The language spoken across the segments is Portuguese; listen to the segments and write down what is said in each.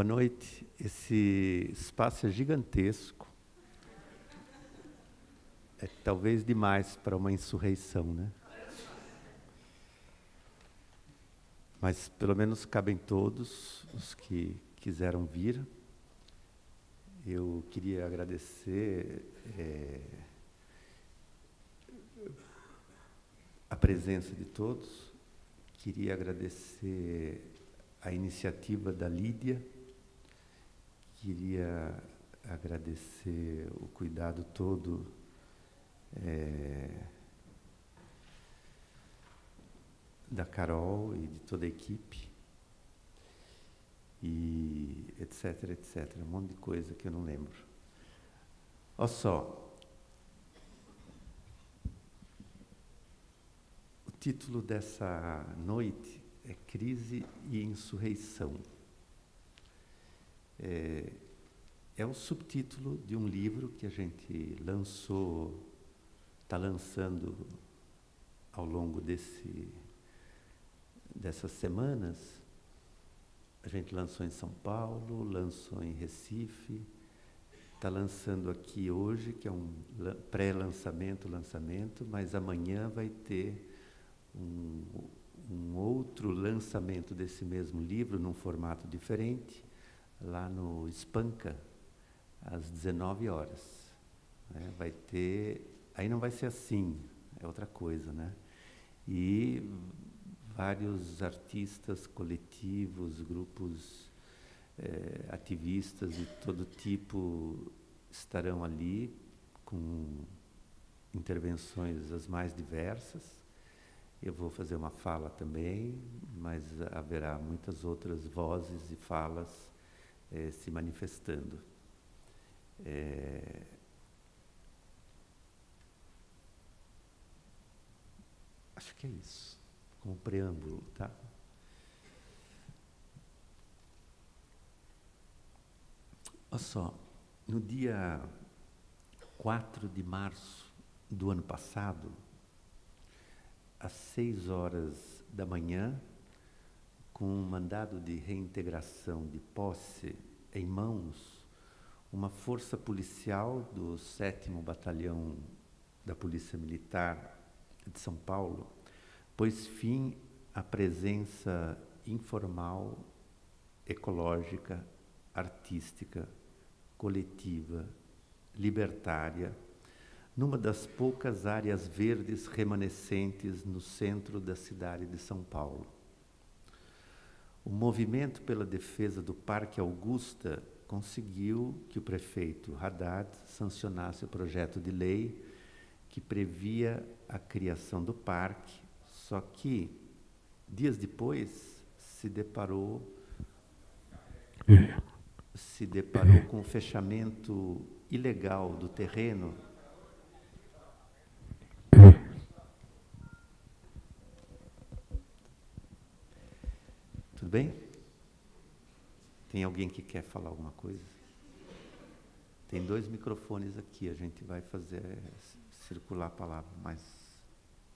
Boa noite. Esse espaço é gigantesco. É talvez demais para uma insurreição, né? Mas pelo menos cabem todos os que quiseram vir. Eu queria agradecer é, a presença de todos. Queria agradecer a iniciativa da Lídia Queria agradecer o cuidado todo é, da Carol e de toda a equipe, e etc, etc. Um monte de coisa que eu não lembro. Olha só. O título dessa noite é Crise e Insurreição é, é o subtítulo de um livro que a gente lançou, está lançando ao longo desse, dessas semanas. A gente lançou em São Paulo, lançou em Recife, está lançando aqui hoje, que é um pré-lançamento, lançamento, mas amanhã vai ter um, um outro lançamento desse mesmo livro, num formato diferente, lá no Espanca, às 19 horas. Né? Vai ter. Aí não vai ser assim, é outra coisa, né? E vários artistas coletivos, grupos eh, ativistas de todo tipo estarão ali com intervenções as mais diversas. Eu vou fazer uma fala também, mas haverá muitas outras vozes e falas é, se manifestando. É, acho que é isso, como preâmbulo, tá? Olha só, no dia 4 de março do ano passado, às seis horas da manhã, com um mandado de reintegração de posse em mãos, uma força policial do 7 Batalhão da Polícia Militar de São Paulo pôs fim à presença informal, ecológica, artística, coletiva, libertária, numa das poucas áreas verdes remanescentes no centro da cidade de São Paulo. O movimento pela defesa do Parque Augusta conseguiu que o prefeito Haddad sancionasse o projeto de lei que previa a criação do parque, só que dias depois se deparou se deparou com o fechamento ilegal do terreno Tudo bem? Tem alguém que quer falar alguma coisa? Tem dois microfones aqui, a gente vai fazer circular a palavra mais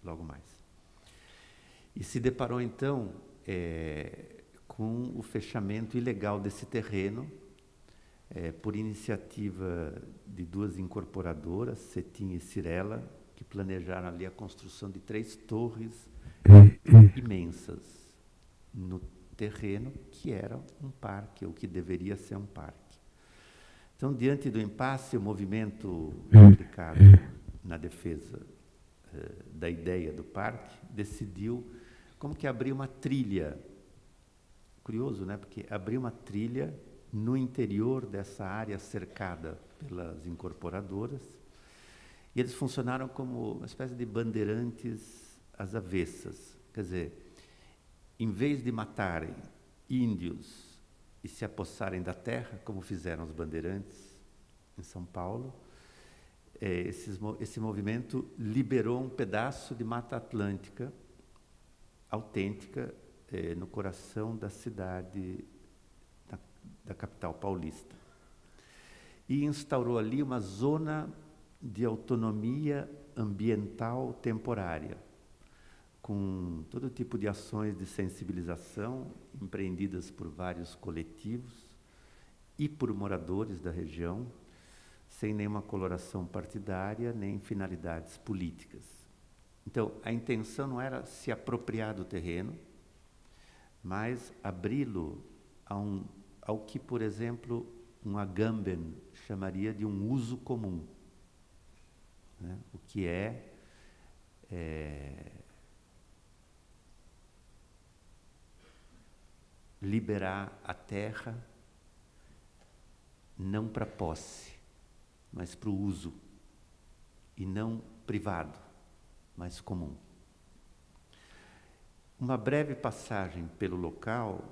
logo mais. E se deparou então é, com o fechamento ilegal desse terreno é, por iniciativa de duas incorporadoras, Cetim e Cirela, que planejaram ali a construção de três torres imensas no terreno que era um parque, ou que deveria ser um parque. Então, diante do impasse, o movimento implicado na defesa uh, da ideia do parque decidiu como que abrir uma trilha. Curioso, né? Porque abrir uma trilha no interior dessa área cercada pelas incorporadoras. E eles funcionaram como uma espécie de bandeirantes às avessas. Quer dizer, em vez de matarem índios e se apossarem da terra, como fizeram os bandeirantes em São Paulo, é, esses, esse movimento liberou um pedaço de Mata Atlântica autêntica é, no coração da cidade, da, da capital paulista. E instaurou ali uma zona de autonomia ambiental temporária com todo tipo de ações de sensibilização empreendidas por vários coletivos, e por moradores da região, sem nenhuma coloração partidária nem finalidades políticas. Então, a intenção não era se apropriar do terreno, mas abri-lo um, ao que, por exemplo, um Agamben chamaria de um uso comum, né? o que é, é liberar a terra não para posse, mas para o uso, e não privado, mas comum. Uma breve passagem pelo local,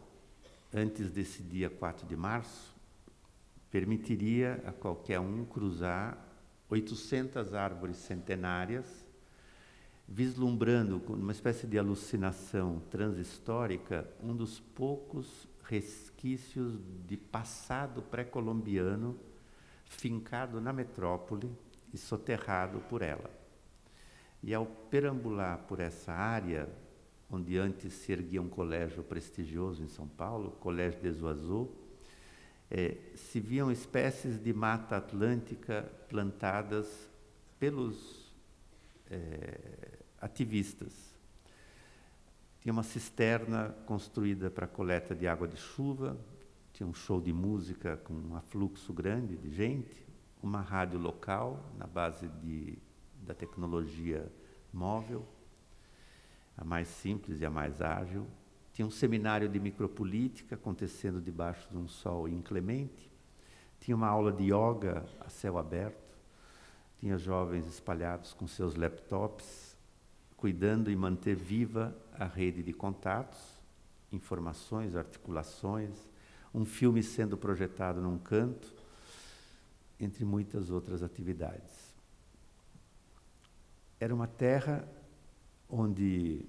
antes desse dia 4 de março, permitiria a qualquer um cruzar 800 árvores centenárias, vislumbrando, com uma espécie de alucinação transhistórica, um dos poucos resquícios de passado pré-colombiano fincado na metrópole e soterrado por ela. E ao perambular por essa área, onde antes se erguia um colégio prestigioso em São Paulo, Colégio de é, se viam espécies de mata atlântica plantadas pelos é, ativistas tinha uma cisterna construída para coleta de água de chuva, tinha um show de música com um afluxo grande de gente, uma rádio local na base de, da tecnologia móvel, a mais simples e a mais ágil. Tinha um seminário de micropolítica acontecendo debaixo de um sol inclemente. Tinha uma aula de yoga a céu aberto. Tinha jovens espalhados com seus laptops cuidando e manter viva a rede de contatos, informações, articulações, um filme sendo projetado num canto, entre muitas outras atividades. Era uma terra onde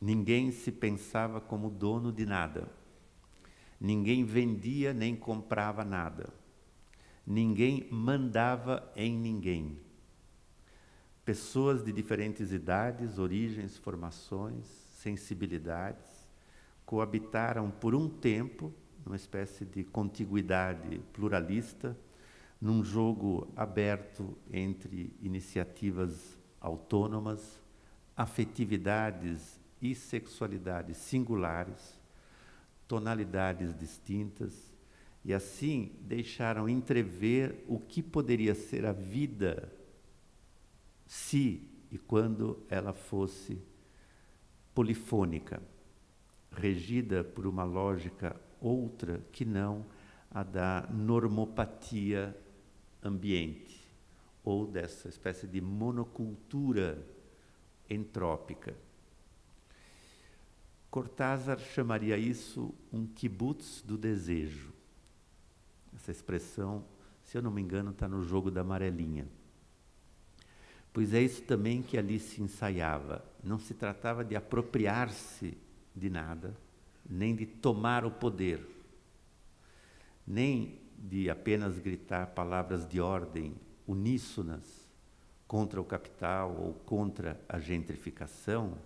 ninguém se pensava como dono de nada. Ninguém vendia nem comprava nada. Ninguém mandava em ninguém. Pessoas de diferentes idades, origens, formações, sensibilidades, coabitaram por um tempo, numa espécie de contiguidade pluralista, num jogo aberto entre iniciativas autônomas, afetividades e sexualidades singulares, tonalidades distintas, e assim deixaram entrever o que poderia ser a vida se e quando ela fosse polifônica, regida por uma lógica outra que não a da normopatia ambiente, ou dessa espécie de monocultura entrópica. Cortázar chamaria isso um kibutz do desejo. Essa expressão, se eu não me engano, está no jogo da amarelinha. Pois é isso também que ali se ensaiava. Não se tratava de apropriar-se de nada, nem de tomar o poder, nem de apenas gritar palavras de ordem uníssonas contra o capital ou contra a gentrificação,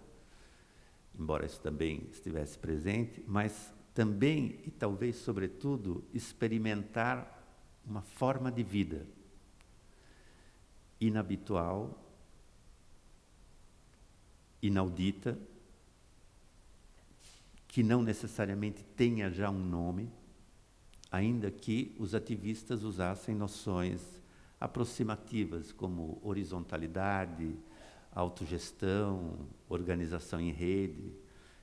embora isso também estivesse presente, mas também e talvez sobretudo experimentar uma forma de vida inabitual, inaudita, que não necessariamente tenha já um nome, ainda que os ativistas usassem noções aproximativas como horizontalidade, autogestão, organização em rede,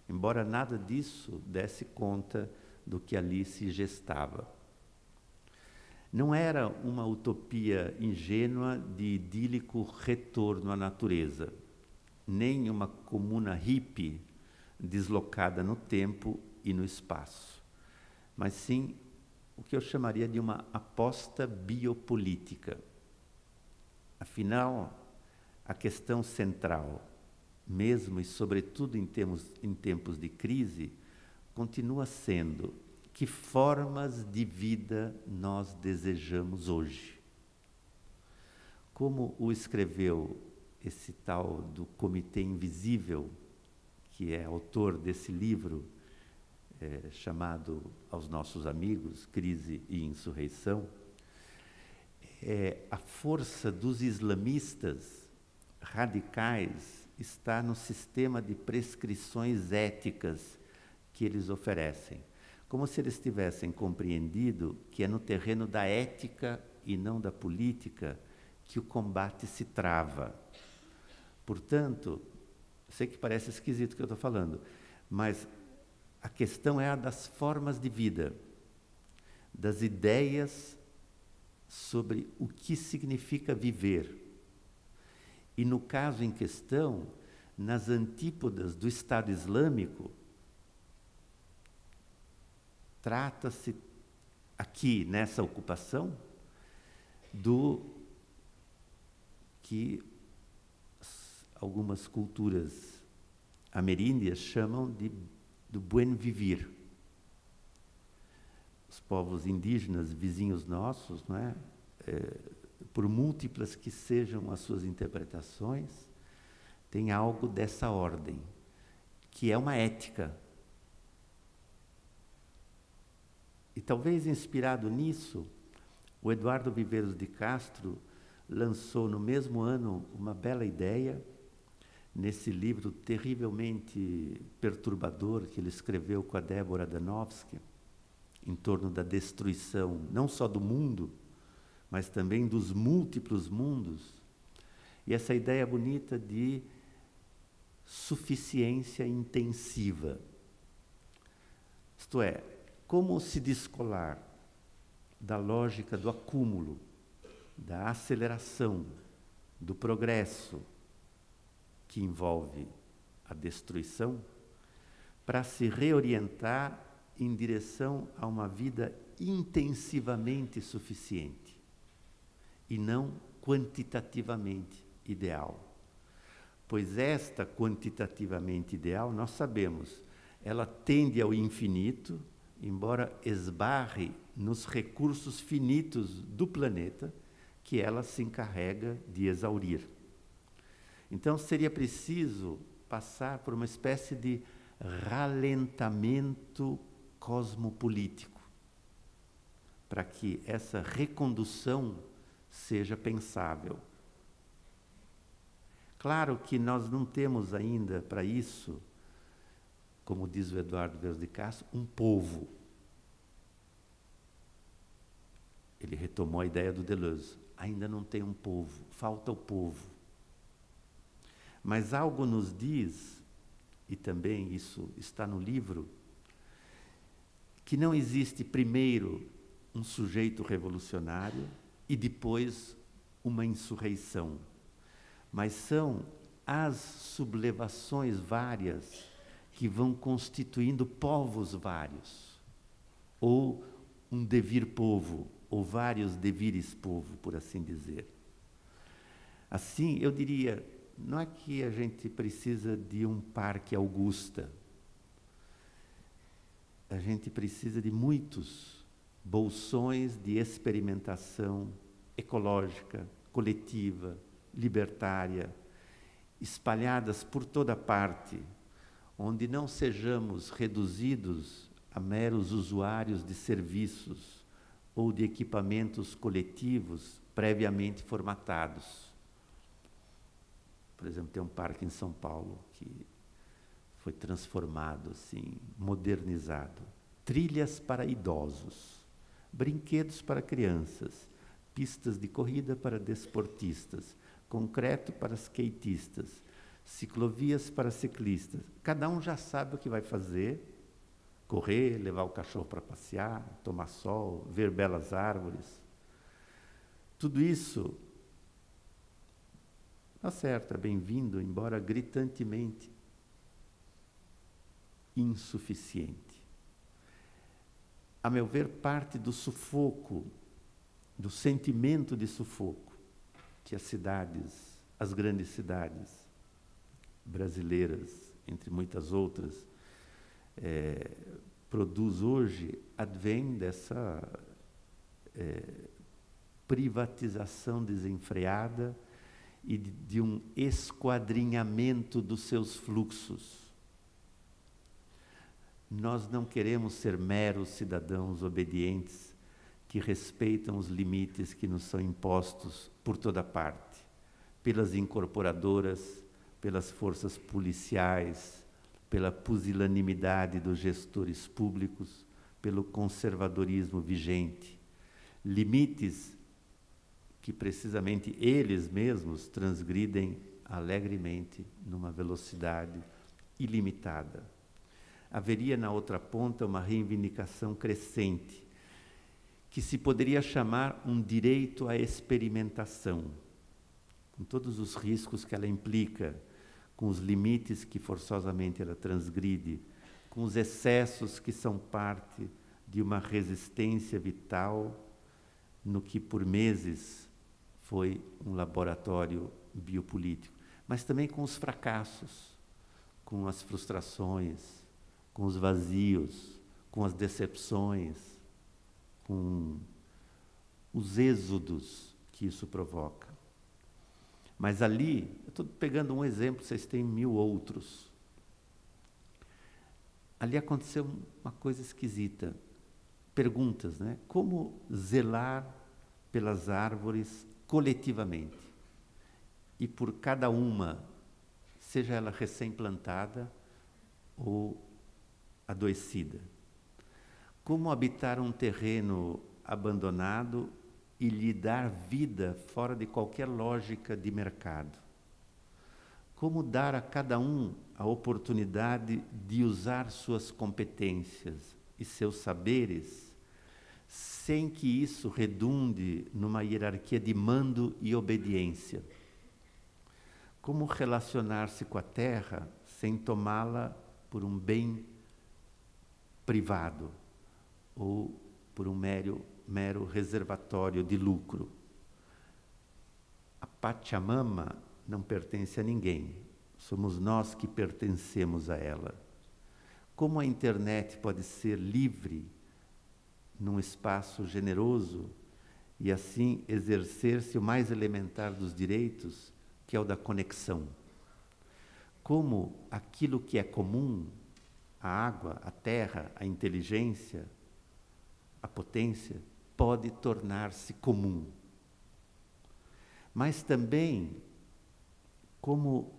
embora nada disso desse conta do que ali se gestava. Não era uma utopia ingênua de idílico retorno à natureza, nem uma comuna hippie deslocada no tempo e no espaço, mas sim o que eu chamaria de uma aposta biopolítica. Afinal, a questão central, mesmo e sobretudo em, termos, em tempos de crise, continua sendo que formas de vida nós desejamos hoje. Como o escreveu esse tal do Comitê Invisível, que é autor desse livro, é, chamado aos nossos amigos Crise e Insurreição, é, a força dos islamistas radicais está no sistema de prescrições éticas que eles oferecem. Como se eles tivessem compreendido que é no terreno da ética e não da política que o combate se trava. Portanto, sei que parece esquisito o que eu estou falando, mas a questão é a das formas de vida, das ideias sobre o que significa viver. E no caso em questão, nas antípodas do Estado Islâmico, trata-se aqui nessa ocupação do que algumas culturas ameríndias chamam de do buen vivir. Os povos indígenas, vizinhos nossos, não é? é por múltiplas que sejam as suas interpretações, tem algo dessa ordem, que é uma ética. E talvez inspirado nisso, o Eduardo Viveiros de Castro lançou no mesmo ano uma bela ideia, nesse livro terrivelmente perturbador que ele escreveu com a Débora Danowski, em torno da destruição não só do mundo, mas também dos múltiplos mundos. E essa ideia bonita de suficiência intensiva. Isto é, como se descolar da lógica do acúmulo, da aceleração, do progresso, que envolve a destruição, para se reorientar em direção a uma vida intensivamente suficiente e não quantitativamente ideal. Pois esta quantitativamente ideal, nós sabemos, ela tende ao infinito, embora esbarre nos recursos finitos do planeta que ela se encarrega de exaurir. Então seria preciso passar por uma espécie de ralentamento cosmopolítico para que essa recondução seja pensável. Claro que nós não temos ainda para isso, como diz o Eduardo Vez de Castro, um povo. Ele retomou a ideia do Deleuze. Ainda não tem um povo, falta o povo. Mas algo nos diz, e também isso está no livro, que não existe primeiro um sujeito revolucionário e depois uma insurreição, mas são as sublevações várias que vão constituindo povos vários, ou um devir povo, ou vários devires povo, por assim dizer. Assim, eu diria, não é que a gente precisa de um parque Augusta. A gente precisa de muitos bolsões de experimentação ecológica, coletiva, libertária, espalhadas por toda parte, onde não sejamos reduzidos a meros usuários de serviços ou de equipamentos coletivos previamente formatados. Por exemplo, tem um parque em São Paulo que foi transformado, assim, modernizado. Trilhas para idosos, brinquedos para crianças, pistas de corrida para desportistas, concreto para skatistas, ciclovias para ciclistas. Cada um já sabe o que vai fazer: correr, levar o cachorro para passear, tomar sol, ver belas árvores. Tudo isso Está certo, é bem-vindo, embora gritantemente insuficiente. A meu ver, parte do sufoco, do sentimento de sufoco que as cidades, as grandes cidades brasileiras, entre muitas outras, é, produz hoje, advém dessa é, privatização desenfreada e de, de um esquadrinhamento dos seus fluxos. Nós não queremos ser meros cidadãos obedientes que respeitam os limites que nos são impostos por toda parte, pelas incorporadoras, pelas forças policiais, pela pusilanimidade dos gestores públicos, pelo conservadorismo vigente. Limites que precisamente eles mesmos transgridem alegremente numa velocidade ilimitada. Haveria na outra ponta uma reivindicação crescente, que se poderia chamar um direito à experimentação, com todos os riscos que ela implica, com os limites que forçosamente ela transgride, com os excessos que são parte de uma resistência vital no que por meses foi um laboratório biopolítico, mas também com os fracassos, com as frustrações, com os vazios, com as decepções, com os êxodos que isso provoca. Mas ali, eu estou pegando um exemplo, vocês têm mil outros. Ali aconteceu uma coisa esquisita. Perguntas, né? Como zelar pelas árvores coletivamente? E por cada uma, seja ela recém-plantada ou adoecida. Como habitar um terreno abandonado e lhe dar vida fora de qualquer lógica de mercado. Como dar a cada um a oportunidade de usar suas competências e seus saberes, sem que isso redunde numa hierarquia de mando e obediência. Como relacionar-se com a terra sem tomá-la por um bem privado ou por um mero mero reservatório de lucro. A Pachamama não pertence a ninguém, somos nós que pertencemos a ela. Como a internet pode ser livre num espaço generoso e assim exercer-se o mais elementar dos direitos, que é o da conexão? Como aquilo que é comum, a água, a terra, a inteligência, a potência, pode tornar-se comum. Mas também como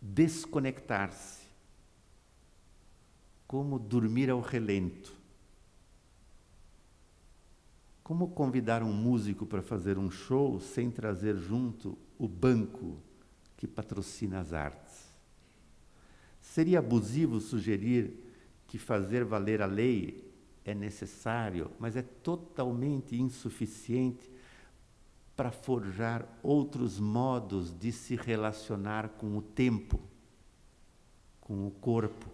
desconectar-se, como dormir ao relento, como convidar um músico para fazer um show sem trazer junto o banco que patrocina as artes. Seria abusivo sugerir que fazer valer a lei é necessário, mas é totalmente insuficiente para forjar outros modos de se relacionar com o tempo, com o corpo,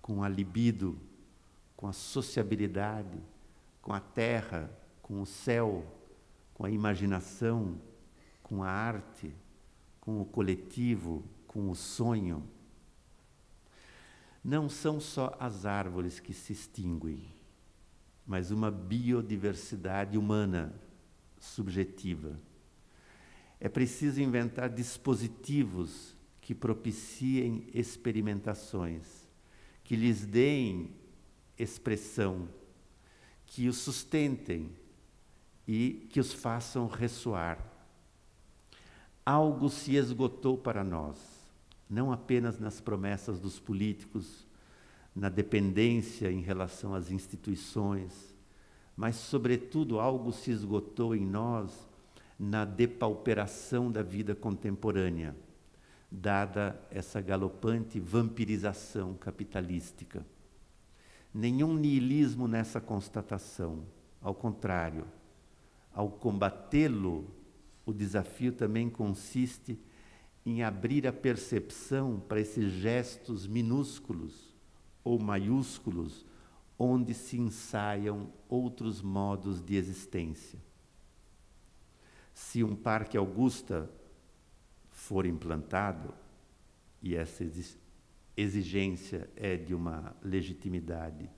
com a libido, com a sociabilidade, com a terra, com o céu, com a imaginação, com a arte, com o coletivo, com o sonho não são só as árvores que se extinguem, mas uma biodiversidade humana subjetiva. É preciso inventar dispositivos que propiciem experimentações, que lhes deem expressão, que os sustentem e que os façam ressoar. Algo se esgotou para nós não apenas nas promessas dos políticos, na dependência em relação às instituições, mas, sobretudo, algo se esgotou em nós na depauperação da vida contemporânea, dada essa galopante vampirização capitalística. Nenhum niilismo nessa constatação, ao contrário, ao combatê-lo, o desafio também consiste em abrir a percepção para esses gestos minúsculos ou maiúsculos, onde se ensaiam outros modos de existência. Se um parque Augusta for implantado, e essa exigência é de uma legitimidade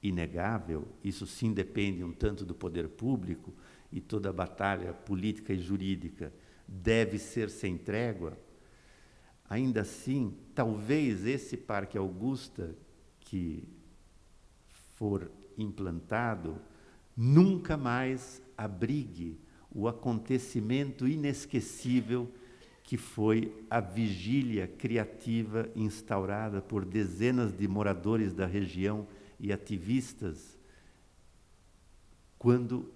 inegável, isso sim depende um tanto do poder público e toda a batalha política e jurídica deve ser sem trégua, Ainda assim, talvez esse Parque Augusta que for implantado nunca mais abrigue o acontecimento inesquecível que foi a vigília criativa instaurada por dezenas de moradores da região e ativistas quando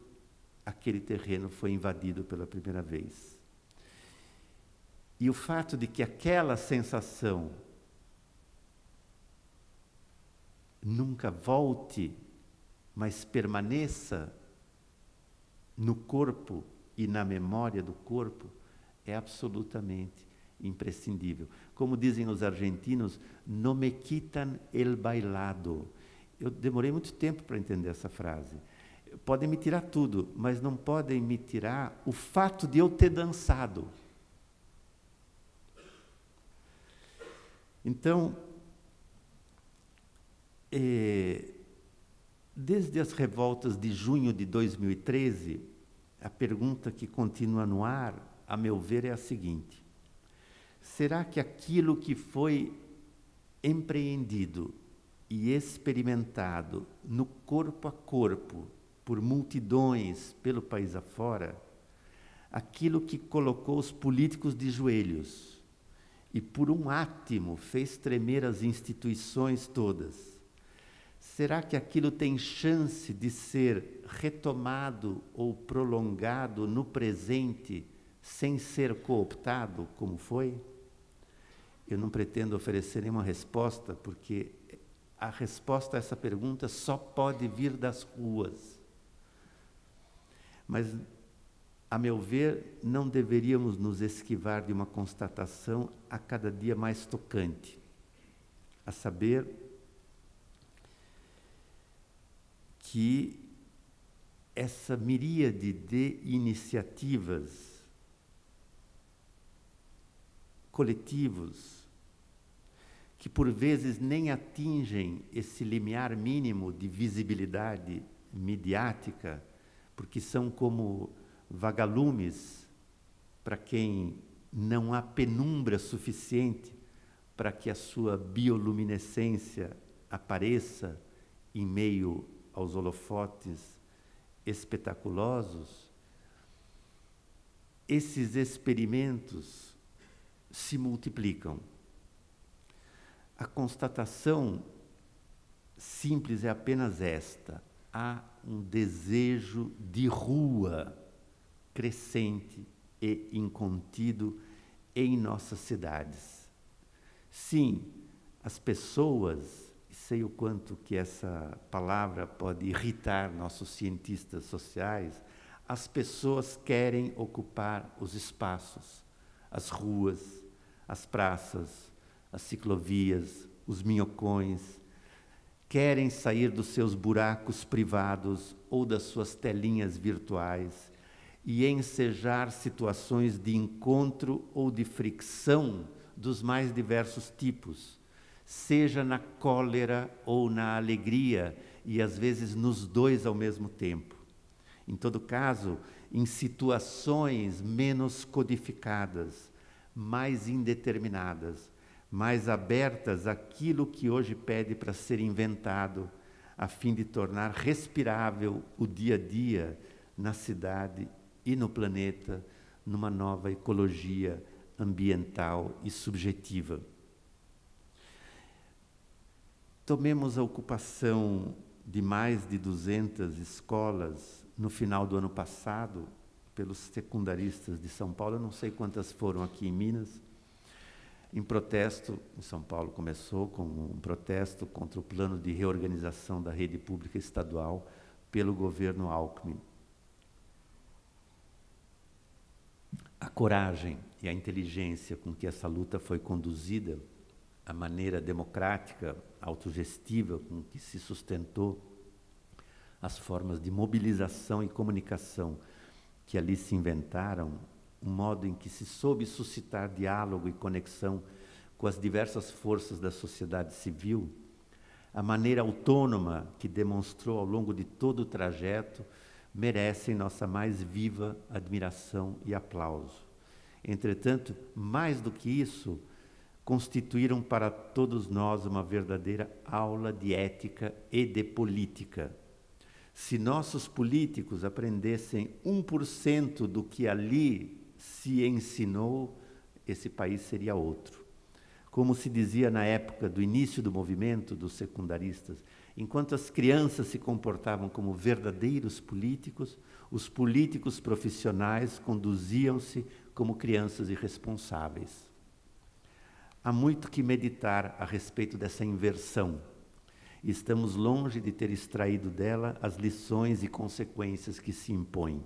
aquele terreno foi invadido pela primeira vez. E o fato de que aquela sensação nunca volte, mas permaneça no corpo e na memória do corpo, é absolutamente imprescindível. Como dizem os argentinos, no me quitan el bailado. Eu demorei muito tempo para entender essa frase. Podem me tirar tudo, mas não podem me tirar o fato de eu ter dançado. Então, é, desde as revoltas de junho de 2013, a pergunta que continua no ar, a meu ver, é a seguinte: será que aquilo que foi empreendido e experimentado no corpo a corpo por multidões pelo país afora, aquilo que colocou os políticos de joelhos e por um átimo fez tremer as instituições todas, Será que aquilo tem chance de ser retomado ou prolongado no presente sem ser cooptado, como foi? Eu não pretendo oferecer nenhuma resposta, porque a resposta a essa pergunta só pode vir das ruas. Mas, a meu ver, não deveríamos nos esquivar de uma constatação a cada dia mais tocante, a saber, que essa miríade de iniciativas coletivos que por vezes nem atingem esse limiar mínimo de visibilidade midiática, porque são como vagalumes para quem não há penumbra suficiente para que a sua bioluminescência apareça em meio aos holofotes espetaculosos, esses experimentos se multiplicam. A constatação simples é apenas esta: há um desejo de rua crescente e incontido em nossas cidades. Sim, as pessoas sei o quanto que essa palavra pode irritar nossos cientistas sociais, as pessoas querem ocupar os espaços, as ruas, as praças, as ciclovias, os minhocões, querem sair dos seus buracos privados ou das suas telinhas virtuais e ensejar situações de encontro ou de fricção dos mais diversos tipos seja na cólera ou na alegria, e às vezes nos dois ao mesmo tempo. Em todo caso, em situações menos codificadas, mais indeterminadas, mais abertas àquilo que hoje pede para ser inventado, a fim de tornar respirável o dia a dia na cidade e no planeta, numa nova ecologia ambiental e subjetiva. Tomemos a ocupação de mais de 200 escolas no final do ano passado pelos secundaristas de São Paulo, eu não sei quantas foram aqui em Minas, em protesto, em São Paulo começou com um protesto contra o plano de reorganização da rede pública estadual pelo governo Alckmin. A coragem e a inteligência com que essa luta foi conduzida a maneira democrática, autogestiva com que se sustentou as formas de mobilização e comunicação que ali se inventaram, um modo em que se soube suscitar diálogo e conexão com as diversas forças da sociedade civil, a maneira autônoma que demonstrou ao longo de todo o trajeto, merecem nossa mais viva admiração e aplauso. Entretanto, mais do que isso, constituíram para todos nós uma verdadeira aula de ética e de política. Se nossos políticos aprendessem 1% do que ali se ensinou, esse país seria outro. Como se dizia na época do início do movimento dos secundaristas, enquanto as crianças se comportavam como verdadeiros políticos, os políticos profissionais conduziam-se como crianças irresponsáveis. Há muito que meditar a respeito dessa inversão. Estamos longe de ter extraído dela as lições e consequências que se impõem.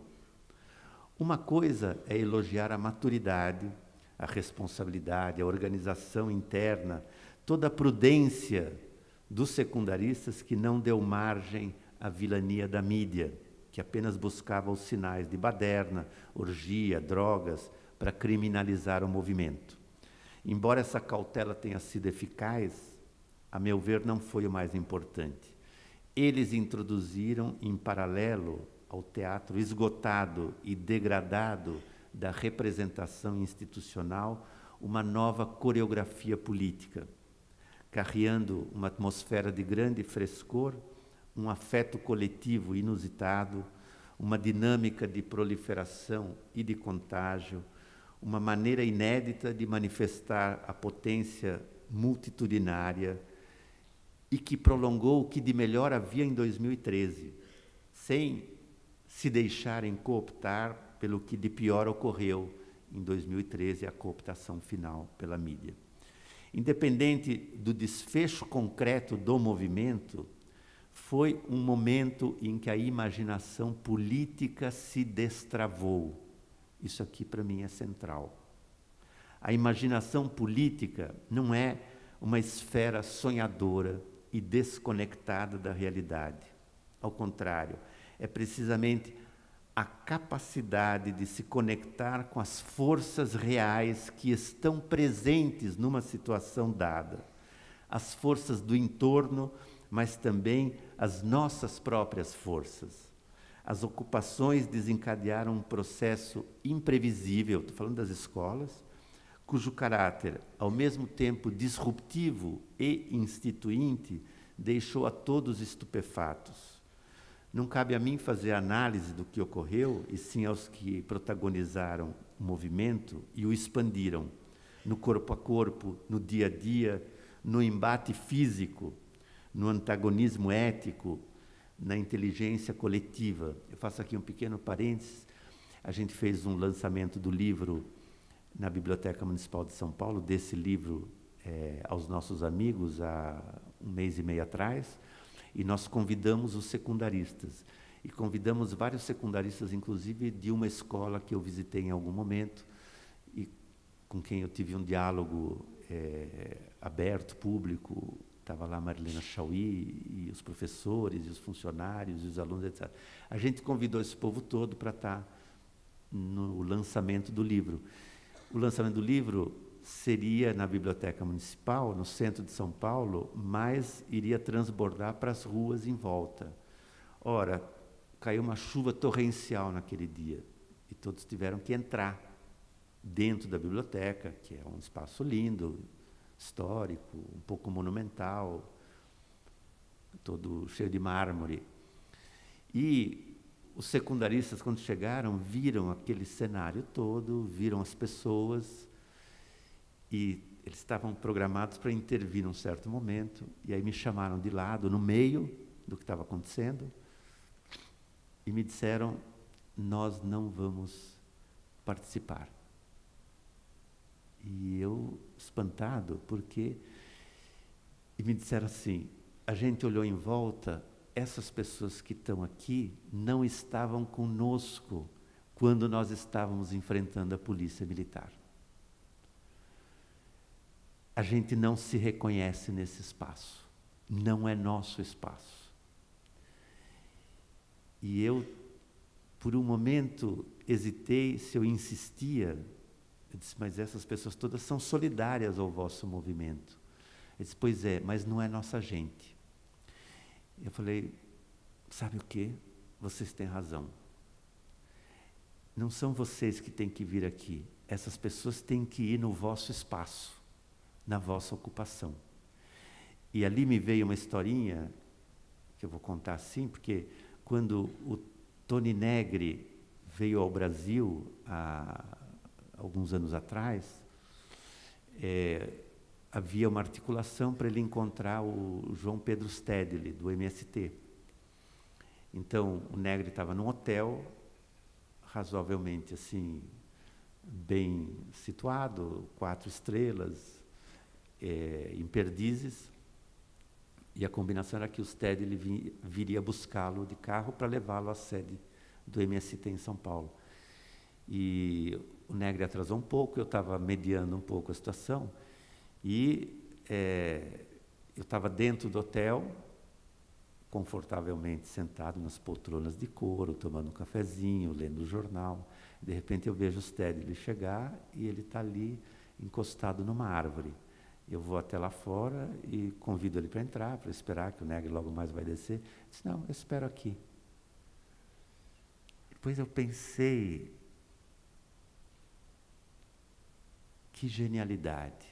Uma coisa é elogiar a maturidade, a responsabilidade, a organização interna, toda a prudência dos secundaristas que não deu margem à vilania da mídia, que apenas buscava os sinais de baderna, orgia, drogas, para criminalizar o movimento. Embora essa cautela tenha sido eficaz, a meu ver, não foi o mais importante. Eles introduziram, em paralelo ao teatro esgotado e degradado da representação institucional, uma nova coreografia política, carreando uma atmosfera de grande frescor, um afeto coletivo inusitado, uma dinâmica de proliferação e de contágio, uma maneira inédita de manifestar a potência multitudinária e que prolongou o que de melhor havia em 2013, sem se deixarem cooptar pelo que de pior ocorreu em 2013, a cooptação final pela mídia. Independente do desfecho concreto do movimento, foi um momento em que a imaginação política se destravou isso aqui para mim é central. A imaginação política não é uma esfera sonhadora e desconectada da realidade. Ao contrário, é precisamente a capacidade de se conectar com as forças reais que estão presentes numa situação dada. As forças do entorno, mas também as nossas próprias forças as ocupações desencadearam um processo imprevisível, estou falando das escolas, cujo caráter, ao mesmo tempo disruptivo e instituinte, deixou a todos estupefatos. Não cabe a mim fazer análise do que ocorreu, e sim aos que protagonizaram o movimento e o expandiram, no corpo a corpo, no dia a dia, no embate físico, no antagonismo ético, na inteligência coletiva. Eu faço aqui um pequeno parênteses. A gente fez um lançamento do livro na Biblioteca Municipal de São Paulo, desse livro é, aos nossos amigos há um mês e meio atrás, e nós convidamos os secundaristas. E convidamos vários secundaristas, inclusive de uma escola que eu visitei em algum momento, e com quem eu tive um diálogo é, aberto, público, Estava lá a Marilena Chauí, e os professores, e os funcionários, e os alunos, etc. A gente convidou esse povo todo para estar tá no lançamento do livro. O lançamento do livro seria na Biblioteca Municipal, no centro de São Paulo, mas iria transbordar para as ruas em volta. Ora, caiu uma chuva torrencial naquele dia e todos tiveram que entrar dentro da biblioteca, que é um espaço lindo, histórico, um pouco monumental, todo cheio de mármore. E os secundaristas, quando chegaram, viram aquele cenário todo, viram as pessoas, e eles estavam programados para intervir num certo momento, e aí me chamaram de lado, no meio do que estava acontecendo, e me disseram: Nós não vamos participar. E eu, espantado, porque. E me disseram assim: a gente olhou em volta, essas pessoas que estão aqui não estavam conosco quando nós estávamos enfrentando a polícia militar. A gente não se reconhece nesse espaço, não é nosso espaço. E eu, por um momento, hesitei se eu insistia eu disse, mas essas pessoas todas são solidárias ao vosso movimento. Ele disse, pois é, mas não é nossa gente. Eu falei, sabe o que? Vocês têm razão. Não são vocês que têm que vir aqui. Essas pessoas têm que ir no vosso espaço, na vossa ocupação. E ali me veio uma historinha, que eu vou contar assim, porque quando o Tony Negri veio ao Brasil há alguns anos atrás, é, havia uma articulação para ele encontrar o João Pedro Stedley, do MST. Então, o Negri estava num hotel, razoavelmente assim, bem situado, quatro estrelas, é, em Perdizes, e a combinação era que o Stedley vi, viria buscá-lo de carro para levá-lo à sede do MST em São Paulo. E o Negre atrasou um pouco, eu estava mediando um pouco a situação, e é, eu estava dentro do hotel, confortavelmente sentado nas poltronas de couro, tomando um cafezinho, lendo o jornal. De repente eu vejo o Stedley chegar e ele está ali encostado numa árvore. Eu vou até lá fora e convido ele para entrar, para esperar que o Negre logo mais vai descer. Ele disse, não, eu espero aqui. Depois eu pensei, que genialidade,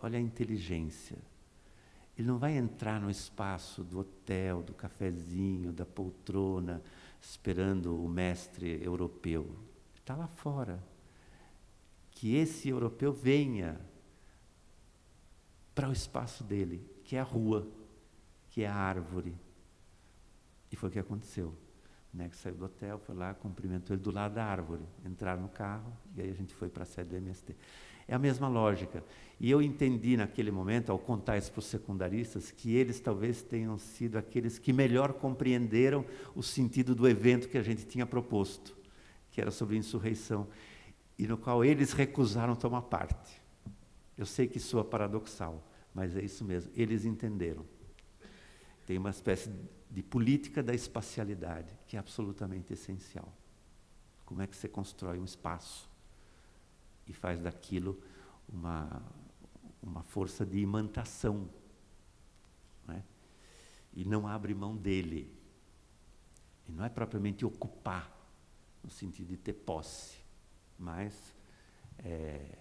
olha a inteligência. Ele não vai entrar no espaço do hotel, do cafezinho, da poltrona, esperando o mestre europeu. Está lá fora. Que esse europeu venha para o espaço dele, que é a rua, que é a árvore. E foi o que aconteceu. O Neco saiu do hotel, foi lá, cumprimentou ele do lado da árvore. Entraram no carro e aí a gente foi para a sede do MST. É a mesma lógica. E eu entendi naquele momento, ao contar isso para os secundaristas, que eles talvez tenham sido aqueles que melhor compreenderam o sentido do evento que a gente tinha proposto, que era sobre insurreição, e no qual eles recusaram tomar parte. Eu sei que soa paradoxal, mas é isso mesmo. Eles entenderam. Tem uma espécie de política da espacialidade que é absolutamente essencial. Como é que você constrói um espaço e faz daquilo uma, uma força de imantação? Né? E não abre mão dele. E não é propriamente ocupar, no sentido de ter posse, mas é,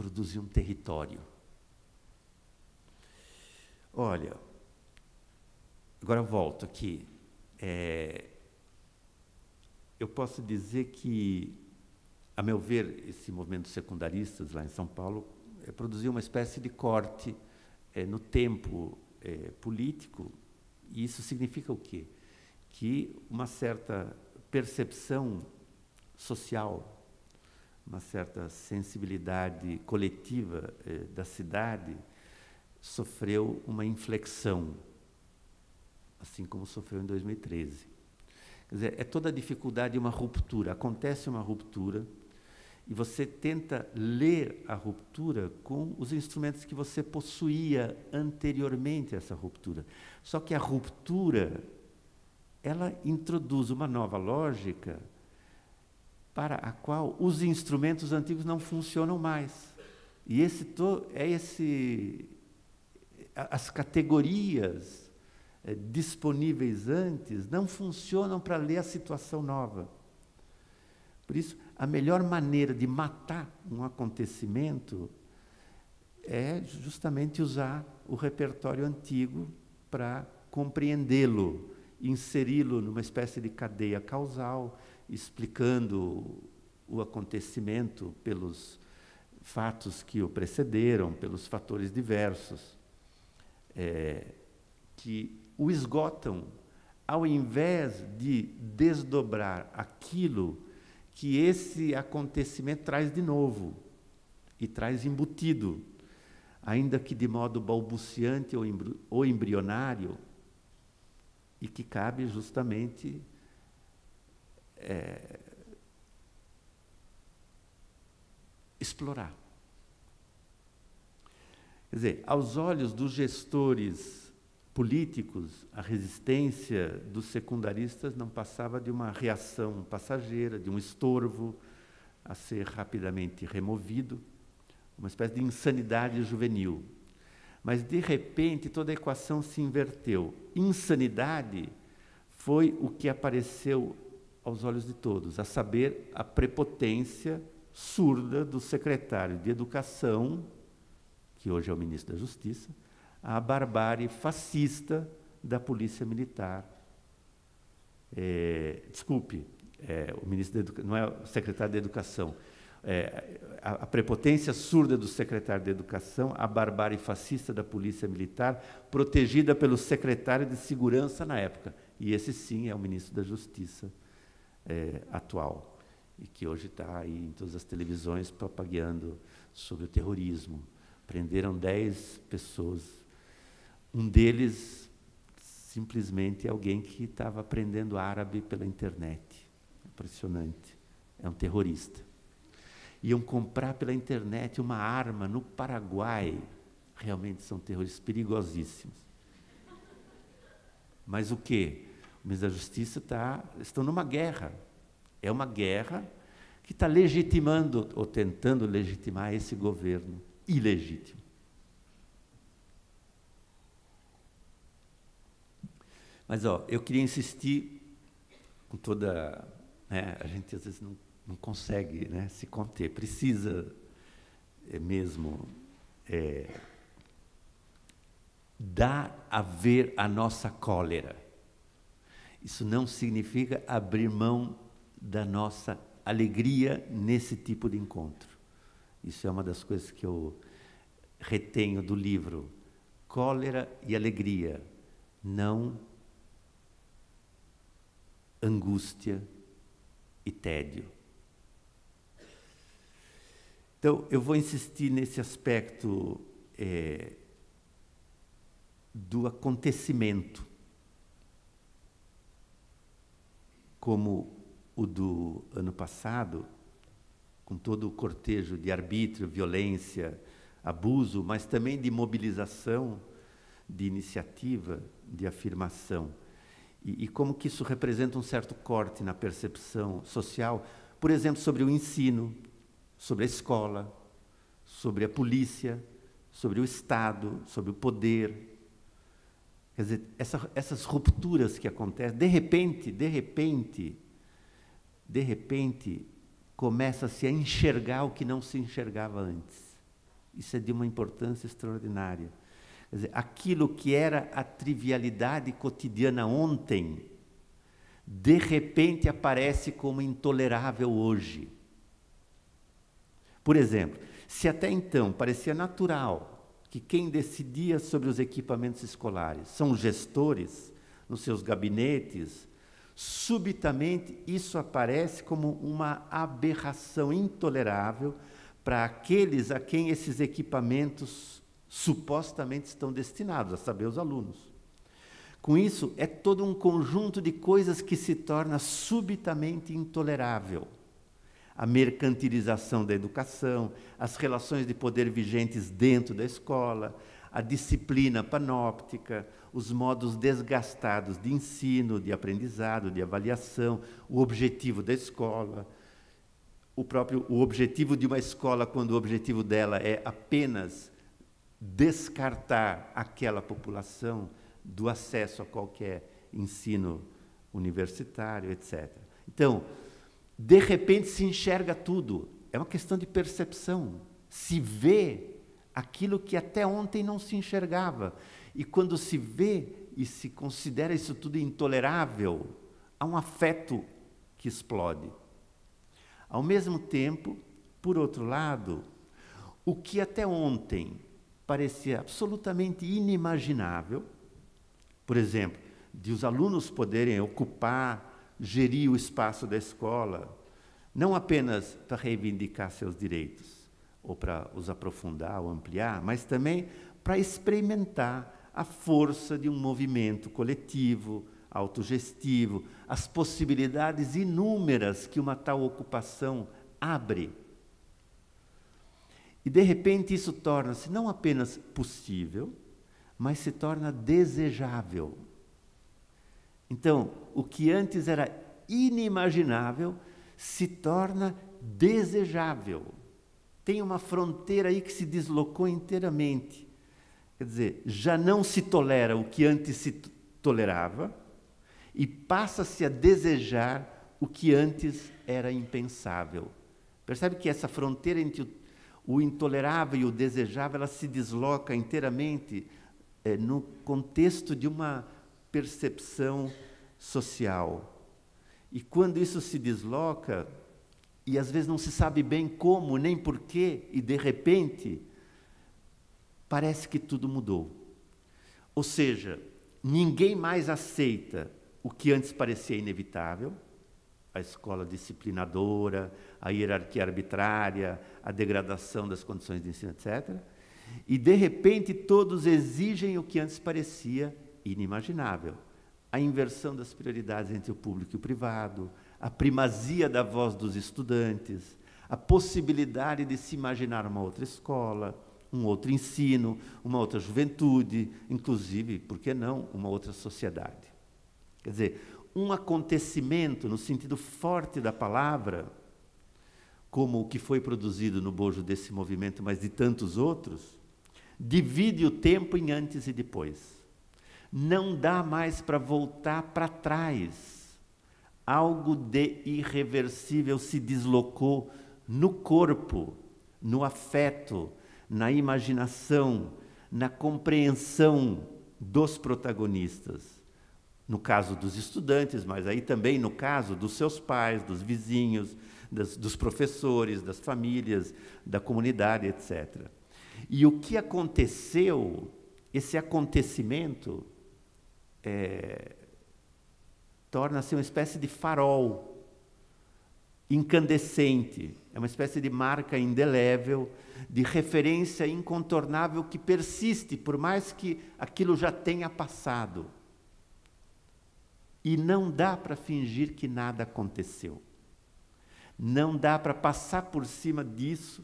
produzir um território. Olha, agora volto aqui. É, eu posso dizer que, a meu ver, esse movimento secundaristas lá em São Paulo é, produziu uma espécie de corte é, no tempo é, político, e isso significa o quê? Que uma certa percepção social uma certa sensibilidade coletiva eh, da cidade sofreu uma inflexão, assim como sofreu em 2013. Quer dizer, é toda a dificuldade uma ruptura. Acontece uma ruptura e você tenta ler a ruptura com os instrumentos que você possuía anteriormente a essa ruptura. Só que a ruptura ela introduz uma nova lógica para a qual os instrumentos antigos não funcionam mais. E esse é esse as categorias é, disponíveis antes não funcionam para ler a situação nova. Por isso, a melhor maneira de matar um acontecimento é justamente usar o repertório antigo para compreendê-lo, inseri-lo numa espécie de cadeia causal, explicando o acontecimento pelos fatos que o precederam, pelos fatores diversos, é, que o esgotam, ao invés de desdobrar aquilo que esse acontecimento traz de novo e traz embutido, ainda que de modo balbuciante ou embrionário, e que cabe justamente é, explorar. Quer dizer, aos olhos dos gestores políticos, a resistência dos secundaristas não passava de uma reação passageira, de um estorvo a ser rapidamente removido, uma espécie de insanidade juvenil. Mas, de repente, toda a equação se inverteu. Insanidade foi o que apareceu aos olhos de todos, a saber, a prepotência surda do secretário de Educação, que hoje é o ministro da Justiça, à barbárie fascista da Polícia Militar. É, desculpe, é, o ministro da não é o secretário de Educação. É, a, a, prepotência surda do secretário de Educação, a barbárie fascista da Polícia Militar, protegida pelo secretário de Segurança na época. E esse sim é o ministro da Justiça é, atual, e que hoje está em todas as televisões propagando sobre o terrorismo. Prenderam dez pessoas. Um deles simplesmente é alguém que estava aprendendo árabe pela internet. Impressionante. É um terrorista. Iam comprar pela internet uma arma no Paraguai. Realmente são terroristas perigosíssimos. Mas o que? O ministro da Justiça está. estão numa guerra. É uma guerra que está legitimando, ou tentando legitimar esse governo ilegítimo. Mas ó, eu queria insistir com toda. Né, a gente às vezes não, não consegue né, se conter, precisa é, mesmo é, dar a ver a nossa cólera. Isso não significa abrir mão da nossa alegria nesse tipo de encontro. Isso é uma das coisas que eu retenho do livro. Cólera e alegria, não angústia e tédio. Então, eu vou insistir nesse aspecto é, do acontecimento, como o do ano passado, com todo o cortejo de arbítrio, violência, abuso, mas também de mobilização, de iniciativa, de afirmação. E, e, como que isso representa um certo corte na percepção social, por exemplo, sobre o ensino, sobre a escola, sobre a polícia, sobre o Estado, sobre o poder. Quer dizer, essa, essas rupturas que acontecem, de repente, de repente, de repente, começa-se a enxergar o que não se enxergava antes. Isso é de uma importância extraordinária. Quer dizer, aquilo que era a trivialidade cotidiana ontem, de repente aparece como intolerável hoje. Por exemplo, se até então parecia natural que quem decidia sobre os equipamentos escolares são gestores nos seus gabinetes, subitamente isso aparece como uma aberração intolerável para aqueles a quem esses equipamentos supostamente estão destinados, a saber, os alunos. Com isso, é todo um conjunto de coisas que se torna subitamente intolerável. A mercantilização da educação, as relações de poder vigentes dentro da escola, a disciplina panóptica, os modos desgastados de ensino, de aprendizado, de avaliação, o objetivo da escola, o próprio o objetivo de uma escola quando o objetivo dela é apenas descartar aquela população do acesso a qualquer ensino universitário, etc. Então, de repente se enxerga tudo. É uma questão de percepção. Se vê aquilo que até ontem não se enxergava. E quando se vê e se considera isso tudo intolerável, há um afeto que explode. Ao mesmo tempo, por outro lado, o que até ontem parecia absolutamente inimaginável, por exemplo, de os alunos poderem ocupar, gerir o espaço da escola, não apenas para reivindicar seus direitos, ou para os aprofundar ou ampliar, mas também para experimentar a força de um movimento coletivo, autogestivo, as possibilidades inúmeras que uma tal ocupação abre. E de repente isso torna-se não apenas possível, mas se torna desejável. Então, o que antes era inimaginável se torna desejável. Tem uma fronteira aí que se deslocou inteiramente. Quer dizer, já não se tolera o que antes se tolerava e passa-se a desejar o que antes era impensável. Percebe que essa fronteira entre o, intolerável e o desejável, ela se desloca inteiramente é, no contexto de uma percepção social. E quando isso se desloca, e às vezes não se sabe bem como, nem porquê, e de repente, parece que tudo mudou. Ou seja, ninguém mais aceita o que antes parecia inevitável, a escola disciplinadora, a hierarquia arbitrária, a degradação das condições de ensino, etc. E de repente todos exigem o que antes parecia inimaginável: a inversão das prioridades entre o público e o privado, a primazia da voz dos estudantes, a possibilidade de se imaginar uma outra escola, um outro ensino, uma outra juventude, inclusive, por que não, uma outra sociedade. Quer dizer, um acontecimento no sentido forte da palavra, como o que foi produzido no bojo desse movimento, mas de tantos outros, divide o tempo em antes e depois. Não dá mais para voltar para trás. Algo de irreversível se deslocou no corpo, no afeto, na imaginação, na compreensão dos protagonistas. No caso dos estudantes, mas aí também no caso dos seus pais, dos vizinhos, das, dos professores, das famílias, da comunidade, etc. E o que aconteceu, esse acontecimento, é, torna-se uma espécie de farol incandescente, é uma espécie de marca indelével, de referência incontornável que persiste, por mais que aquilo já tenha passado. E não dá para fingir que nada aconteceu. Não dá para passar por cima disso,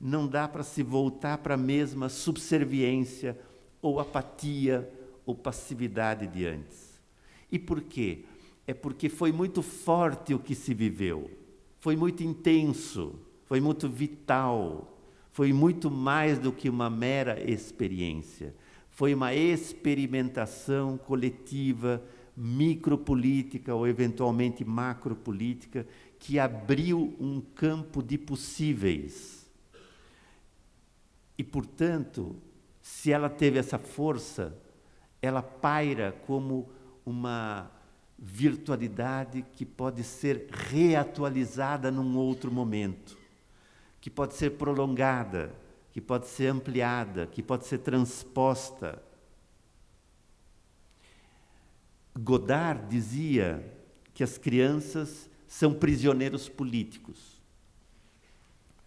não dá para se voltar para a mesma subserviência ou apatia ou passividade de antes. E por quê? É porque foi muito forte o que se viveu, foi muito intenso, foi muito vital, foi muito mais do que uma mera experiência. Foi uma experimentação coletiva, micropolítica ou eventualmente macropolítica, que abriu um campo de possíveis. E, portanto, se ela teve essa força, ela paira como uma virtualidade que pode ser reatualizada num outro momento, que pode ser prolongada, que pode ser ampliada, que pode ser transposta. Godard dizia que as crianças são prisioneiros políticos.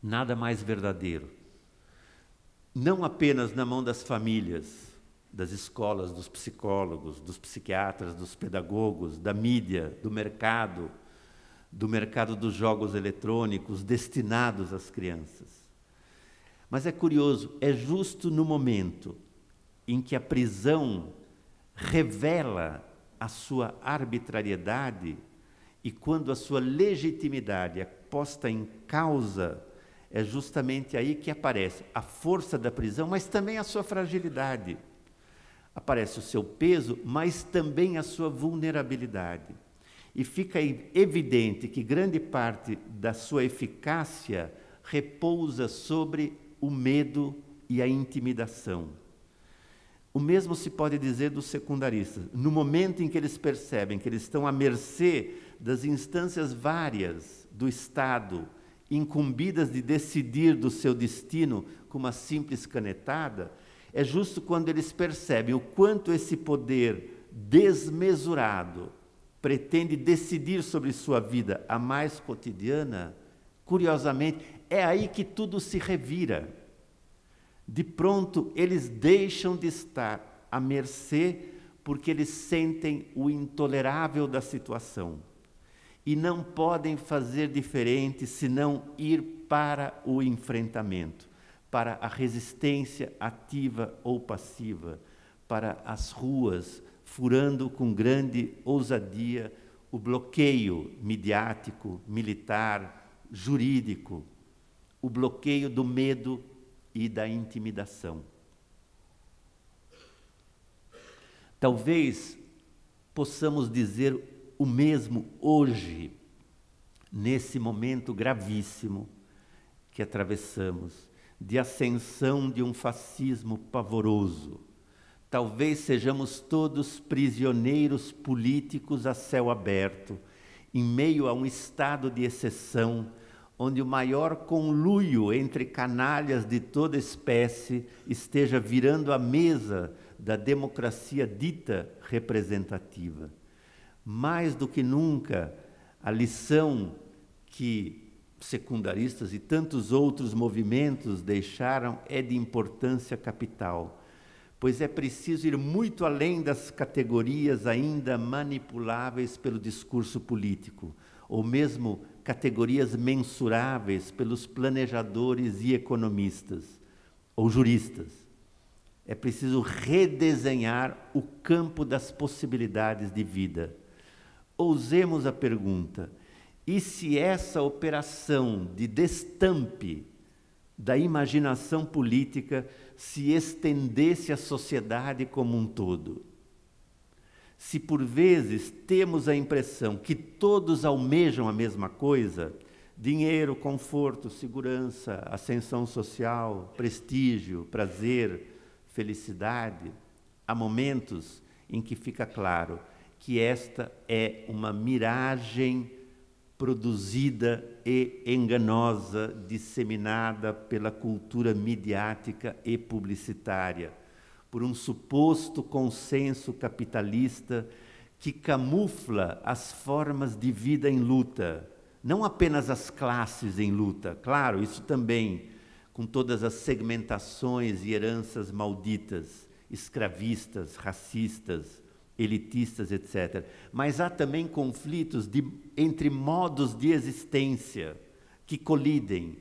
Nada mais verdadeiro. Não apenas na mão das famílias, das escolas, dos psicólogos, dos psiquiatras, dos pedagogos, da mídia, do mercado, do mercado dos jogos eletrônicos destinados às crianças. Mas é curioso, é justo no momento em que a prisão revela a sua arbitrariedade e quando a sua legitimidade é posta em causa, é justamente aí que aparece a força da prisão, mas também a sua fragilidade. Aparece o seu peso, mas também a sua vulnerabilidade. E fica evidente que grande parte da sua eficácia repousa sobre o medo e a intimidação. O mesmo se pode dizer dos secundaristas. No momento em que eles percebem que eles estão à mercê das instâncias várias do Estado, incumbidas de decidir do seu destino com uma simples canetada, é justo quando eles percebem o quanto esse poder desmesurado pretende decidir sobre sua vida a mais cotidiana, curiosamente, é aí que tudo se revira. De pronto, eles deixam de estar à mercê porque eles sentem o intolerável da situação e não podem fazer diferente senão ir para o enfrentamento, para a resistência ativa ou passiva, para as ruas, furando com grande ousadia o bloqueio midiático, militar, jurídico, o bloqueio do medo e da intimidação. Talvez possamos dizer o mesmo hoje nesse momento gravíssimo que atravessamos, de ascensão de um fascismo pavoroso. Talvez sejamos todos prisioneiros políticos a céu aberto, em meio a um estado de exceção, onde o maior conluio entre canalhas de toda espécie esteja virando a mesa da democracia dita representativa. Mais do que nunca, a lição que secundaristas e tantos outros movimentos deixaram é de importância capital, pois é preciso ir muito além das categorias ainda manipuláveis pelo discurso político, ou mesmo categorias mensuráveis pelos planejadores e economistas ou juristas. É preciso redesenhar o campo das possibilidades de vida. Ousemos a pergunta: e se essa operação de destampe da imaginação política se estendesse à sociedade como um todo? Se por vezes temos a impressão que todos almejam a mesma coisa, dinheiro, conforto, segurança, ascensão social, prestígio, prazer, felicidade, há momentos em que fica claro que esta é uma miragem produzida e enganosa, disseminada pela cultura midiática e publicitária, por um suposto consenso capitalista que camufla as formas de vida em luta, não apenas as classes em luta, claro, isso também, com todas as segmentações e heranças malditas, escravistas, racistas, elitistas, etc. Mas há também conflitos de, entre modos de existência que colidem,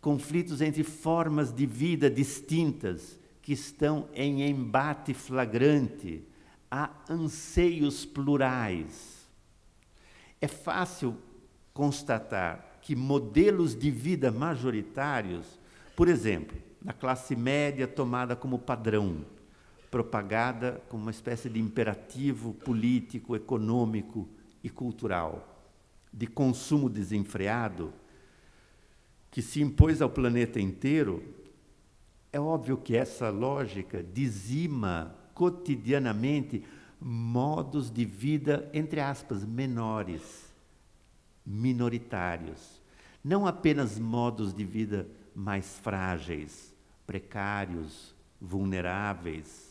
conflitos entre formas de vida distintas que estão em embate flagrante. Há anseios plurais. É fácil constatar que modelos de vida majoritários por exemplo, na classe média tomada como padrão, propagada como uma espécie de imperativo político, econômico e cultural, de consumo desenfreado, que se impôs ao planeta inteiro, é óbvio que essa lógica dizima cotidianamente modos de vida, entre aspas, menores, minoritários. Não apenas modos de vida mais frágeis, precários, vulneráveis,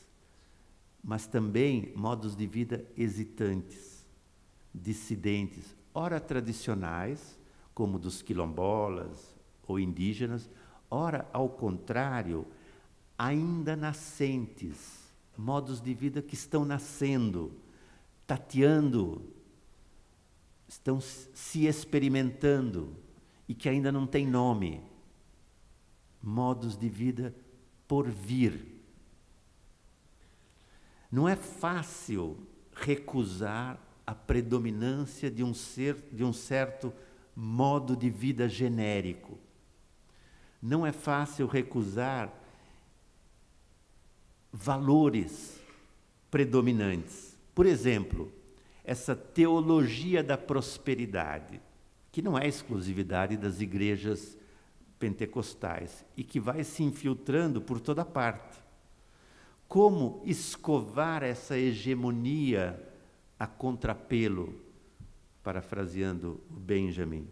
mas também modos de vida hesitantes, dissidentes, ora tradicionais, como dos quilombolas ou indígenas, ora, ao contrário, ainda nascentes, modos de vida que estão nascendo, tateando, estão se experimentando e que ainda não têm nome modos de vida por vir. Não é fácil recusar a predominância de um ser, de um certo modo de vida genérico. Não é fácil recusar valores predominantes. Por exemplo, essa teologia da prosperidade, que não é exclusividade das igrejas pentecostais e que vai se infiltrando por toda parte. Como escovar essa hegemonia a contrapelo, parafraseando o Benjamin?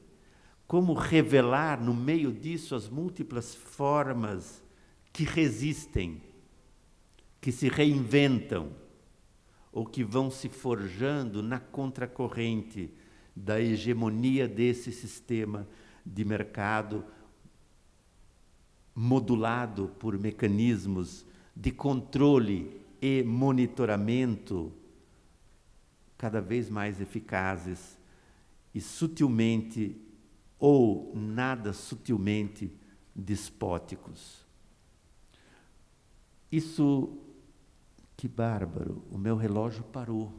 Como revelar no meio disso as múltiplas formas que resistem, que se reinventam, ou que vão se forjando na contracorrente da hegemonia desse sistema de mercado modulado por mecanismos de controle e monitoramento cada vez mais eficazes e sutilmente ou nada sutilmente despóticos. Isso, que bárbaro, o meu relógio parou.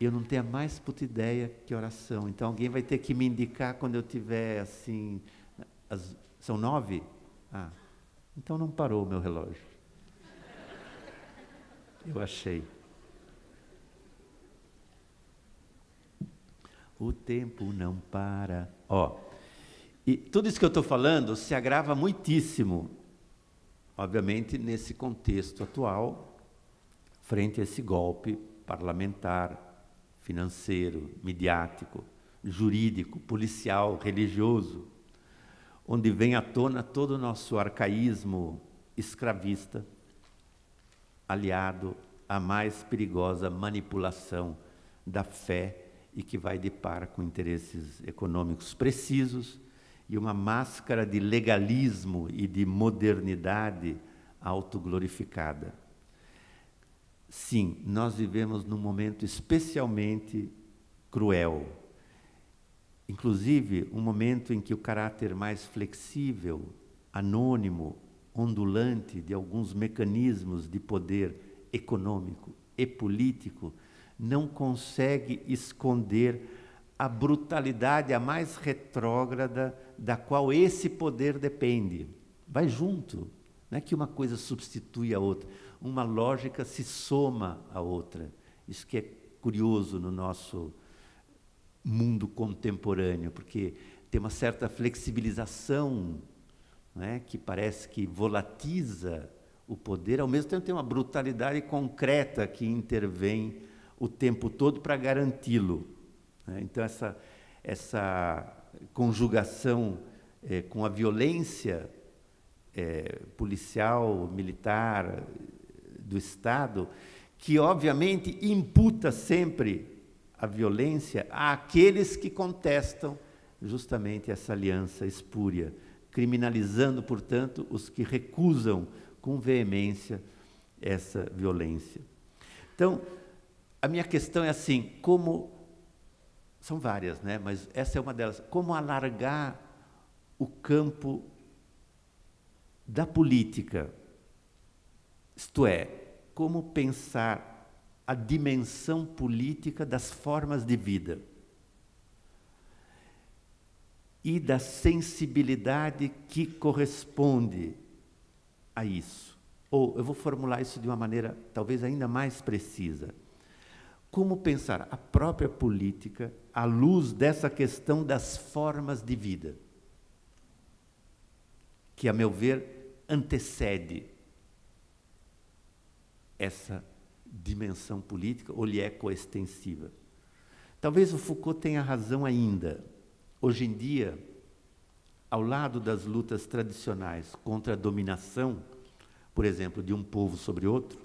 Eu não tenho a mais puta ideia que oração. Então alguém vai ter que me indicar quando eu tiver assim. As, são nove? Ah, então não parou o meu relógio. Eu achei. o tempo não para. Ó, e tudo isso que eu estou falando se agrava muitíssimo, obviamente, nesse contexto atual, frente a esse golpe parlamentar, financeiro, midiático, jurídico, policial, religioso, onde vem à tona todo o nosso arcaísmo escravista, aliado à mais perigosa manipulação da fé e que vai de par com interesses econômicos precisos e uma máscara de legalismo e de modernidade autoglorificada. Sim, nós vivemos num momento especialmente cruel. Inclusive, um momento em que o caráter mais flexível, anônimo, ondulante de alguns mecanismos de poder econômico e político não consegue esconder a brutalidade a mais retrógrada da qual esse poder depende. Vai junto. Não é que uma coisa substitui a outra. Uma lógica se soma à outra. Isso que é curioso no nosso mundo contemporâneo, porque tem uma certa flexibilização é, que parece que volatiza o poder, ao mesmo tempo tem uma brutalidade concreta que intervém o tempo todo para garanti-lo. Né? Então, essa, essa conjugação é, com a violência é, policial, militar, do Estado, que obviamente imputa sempre a violência àqueles que contestam justamente essa aliança espúria, criminalizando, portanto, os que recusam com veemência essa violência. Então, a minha questão é assim: como. São várias, né? mas essa é uma delas. Como alargar o campo da política? Isto é, como pensar a dimensão política das formas de vida e da sensibilidade que corresponde a isso. Ou eu vou formular isso de uma maneira talvez ainda mais precisa como pensar a própria política à luz dessa questão das formas de vida, que, a meu ver, antecede essa dimensão política ou lhe é coextensiva. Talvez o Foucault tenha razão ainda. Hoje em dia, ao lado das lutas tradicionais contra a dominação, por exemplo, de um povo sobre outro,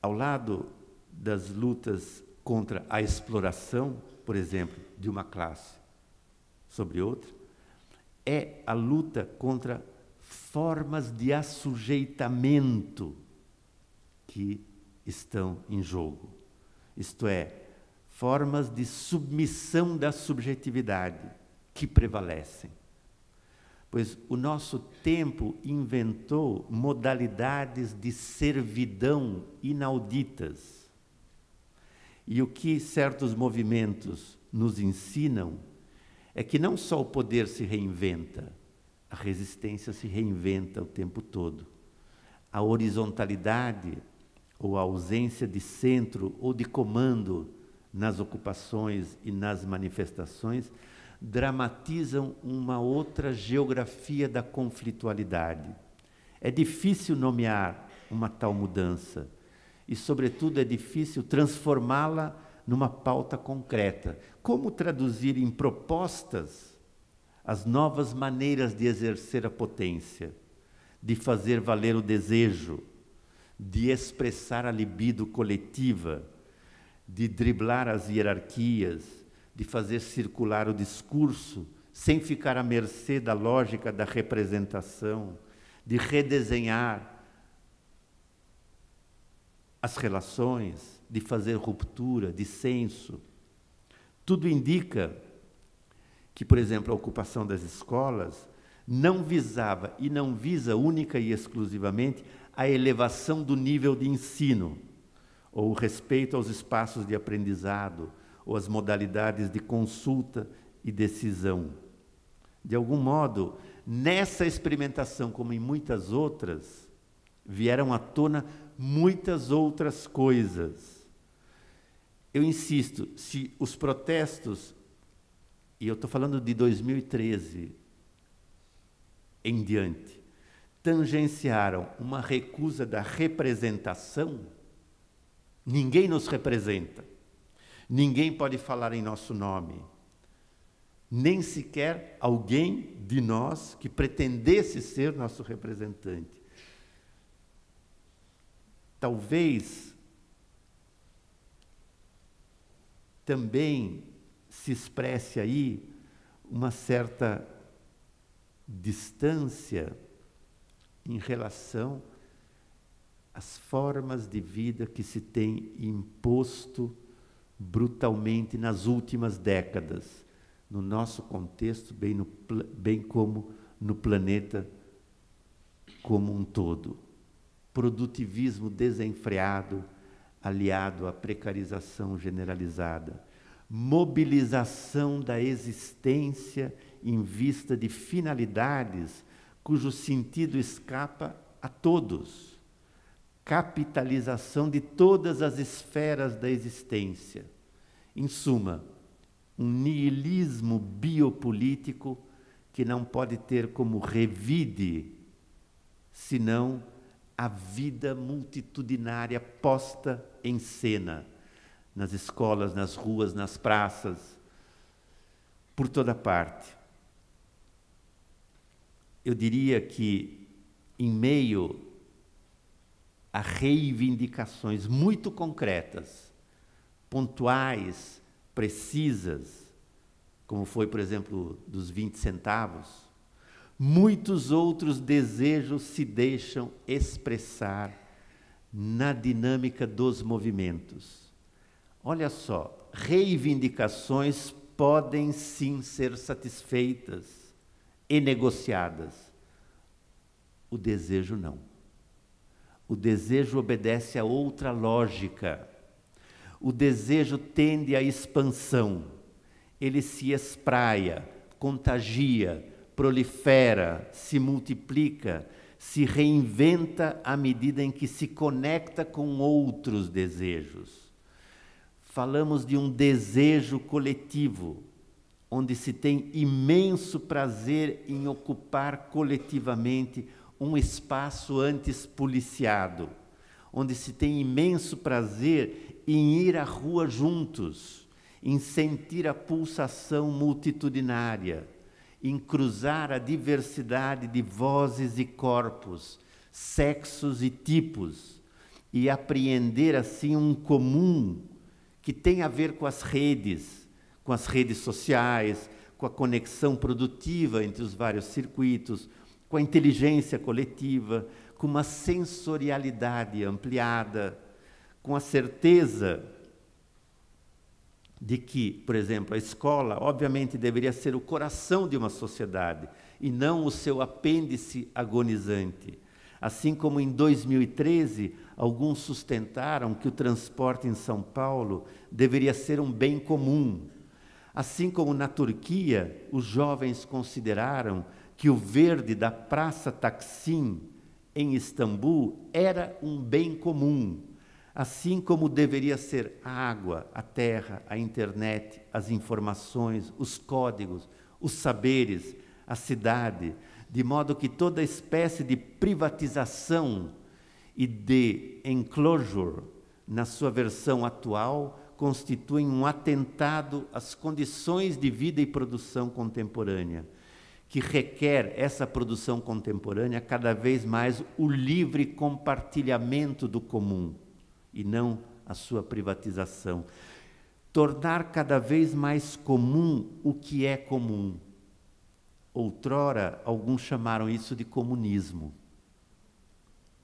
ao lado das lutas contra a exploração, por exemplo, de uma classe sobre outra, é a luta contra formas de assujeitamento que estão em jogo. Isto é, formas de submissão da subjetividade que prevalecem pois o nosso tempo inventou modalidades de servidão inauditas. E o que certos movimentos nos ensinam é que não só o poder se reinventa, a resistência se reinventa o tempo todo. A horizontalidade ou a ausência de centro ou de comando nas ocupações e nas manifestações dramatizam uma outra geografia da conflitualidade. É difícil nomear uma tal mudança e, sobretudo, é difícil transformá-la numa pauta concreta. Como traduzir em propostas as novas maneiras de exercer a potência, de fazer valer o desejo, de expressar a libido coletiva, de driblar as hierarquias, de fazer circular o discurso sem ficar à mercê da lógica da representação, de redesenhar as relações, de fazer ruptura, dissenso. Tudo indica que, por exemplo, a ocupação das escolas não visava e não visa única e exclusivamente a elevação do nível de ensino ou o respeito aos espaços de aprendizado ou as modalidades de consulta e decisão. De algum modo, nessa experimentação, como em muitas outras, vieram à tona muitas outras coisas eu insisto, se os protestos, e eu estou falando de 2013 em diante, tangenciaram uma recusa da representação, ninguém nos representa, ninguém pode falar em nosso nome, nem sequer alguém de nós que pretendesse ser nosso representante. Talvez também se expresse aí uma certa distância em relação às formas de vida que se tem imposto brutalmente nas últimas décadas, no nosso contexto, bem, no, bem como no planeta como um todo. Produtivismo desenfreado, aliado à precarização generalizada, mobilização da existência em vista de finalidades cujo sentido escapa a todos, capitalização de todas as esferas da existência. Em suma, um niilismo biopolítico que não pode ter como revide senão a vida multitudinária posta em cena, nas escolas, nas ruas, nas praças, por toda parte. Eu diria que, em meio a reivindicações muito concretas, pontuais, precisas, como foi, por exemplo, dos 20 centavos, muitos outros desejos se deixam expressar na dinâmica dos movimentos. Olha só, reivindicações podem sim ser satisfeitas e negociadas. O desejo não. O desejo obedece a outra lógica. O desejo tende à expansão. Ele se espraia, contagia, prolifera, se multiplica, se reinventa à medida em que se conecta com outros desejos. Falamos de um desejo coletivo, onde se tem imenso prazer em ocupar coletivamente um espaço antes policiado, onde se tem imenso prazer em ir à rua juntos, em sentir a pulsação multitudinária em cruzar a diversidade de vozes e corpos, sexos e tipos, e apreender assim um comum que tem a ver com as redes, com as redes sociais, com a conexão produtiva entre os vários circuitos, com a inteligência coletiva, com uma sensorialidade ampliada, com a certeza de que, por exemplo, a escola, obviamente, deveria ser o coração de uma sociedade e não o seu apêndice agonizante. Assim como em 2013, alguns sustentaram que o transporte em São Paulo deveria ser um bem comum. Assim como na Turquia, os jovens consideraram que o verde da Praça Taksim, em Istambul, era um bem comum assim como deveria ser a água, a terra, a internet, as informações, os códigos, os saberes, a cidade, de modo que toda espécie de privatização e de enclosure, na sua versão atual, constituem um atentado às condições de vida e produção contemporânea, que requer essa produção contemporânea cada vez mais o livre compartilhamento do comum e não a sua privatização. Tornar cada vez mais comum o que é comum. Outrora, alguns chamaram isso de comunismo.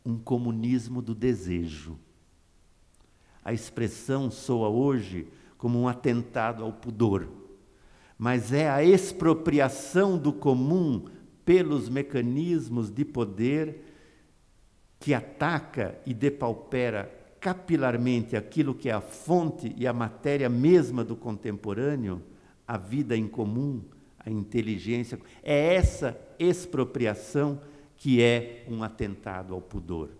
Um comunismo do desejo. A expressão soa hoje como um atentado ao pudor, mas é a expropriação do comum pelos mecanismos de poder que ataca e depaupera capilarmente aquilo que é a fonte e a matéria mesma do contemporâneo, a vida em comum, a inteligência, é essa expropriação que é um atentado ao pudor.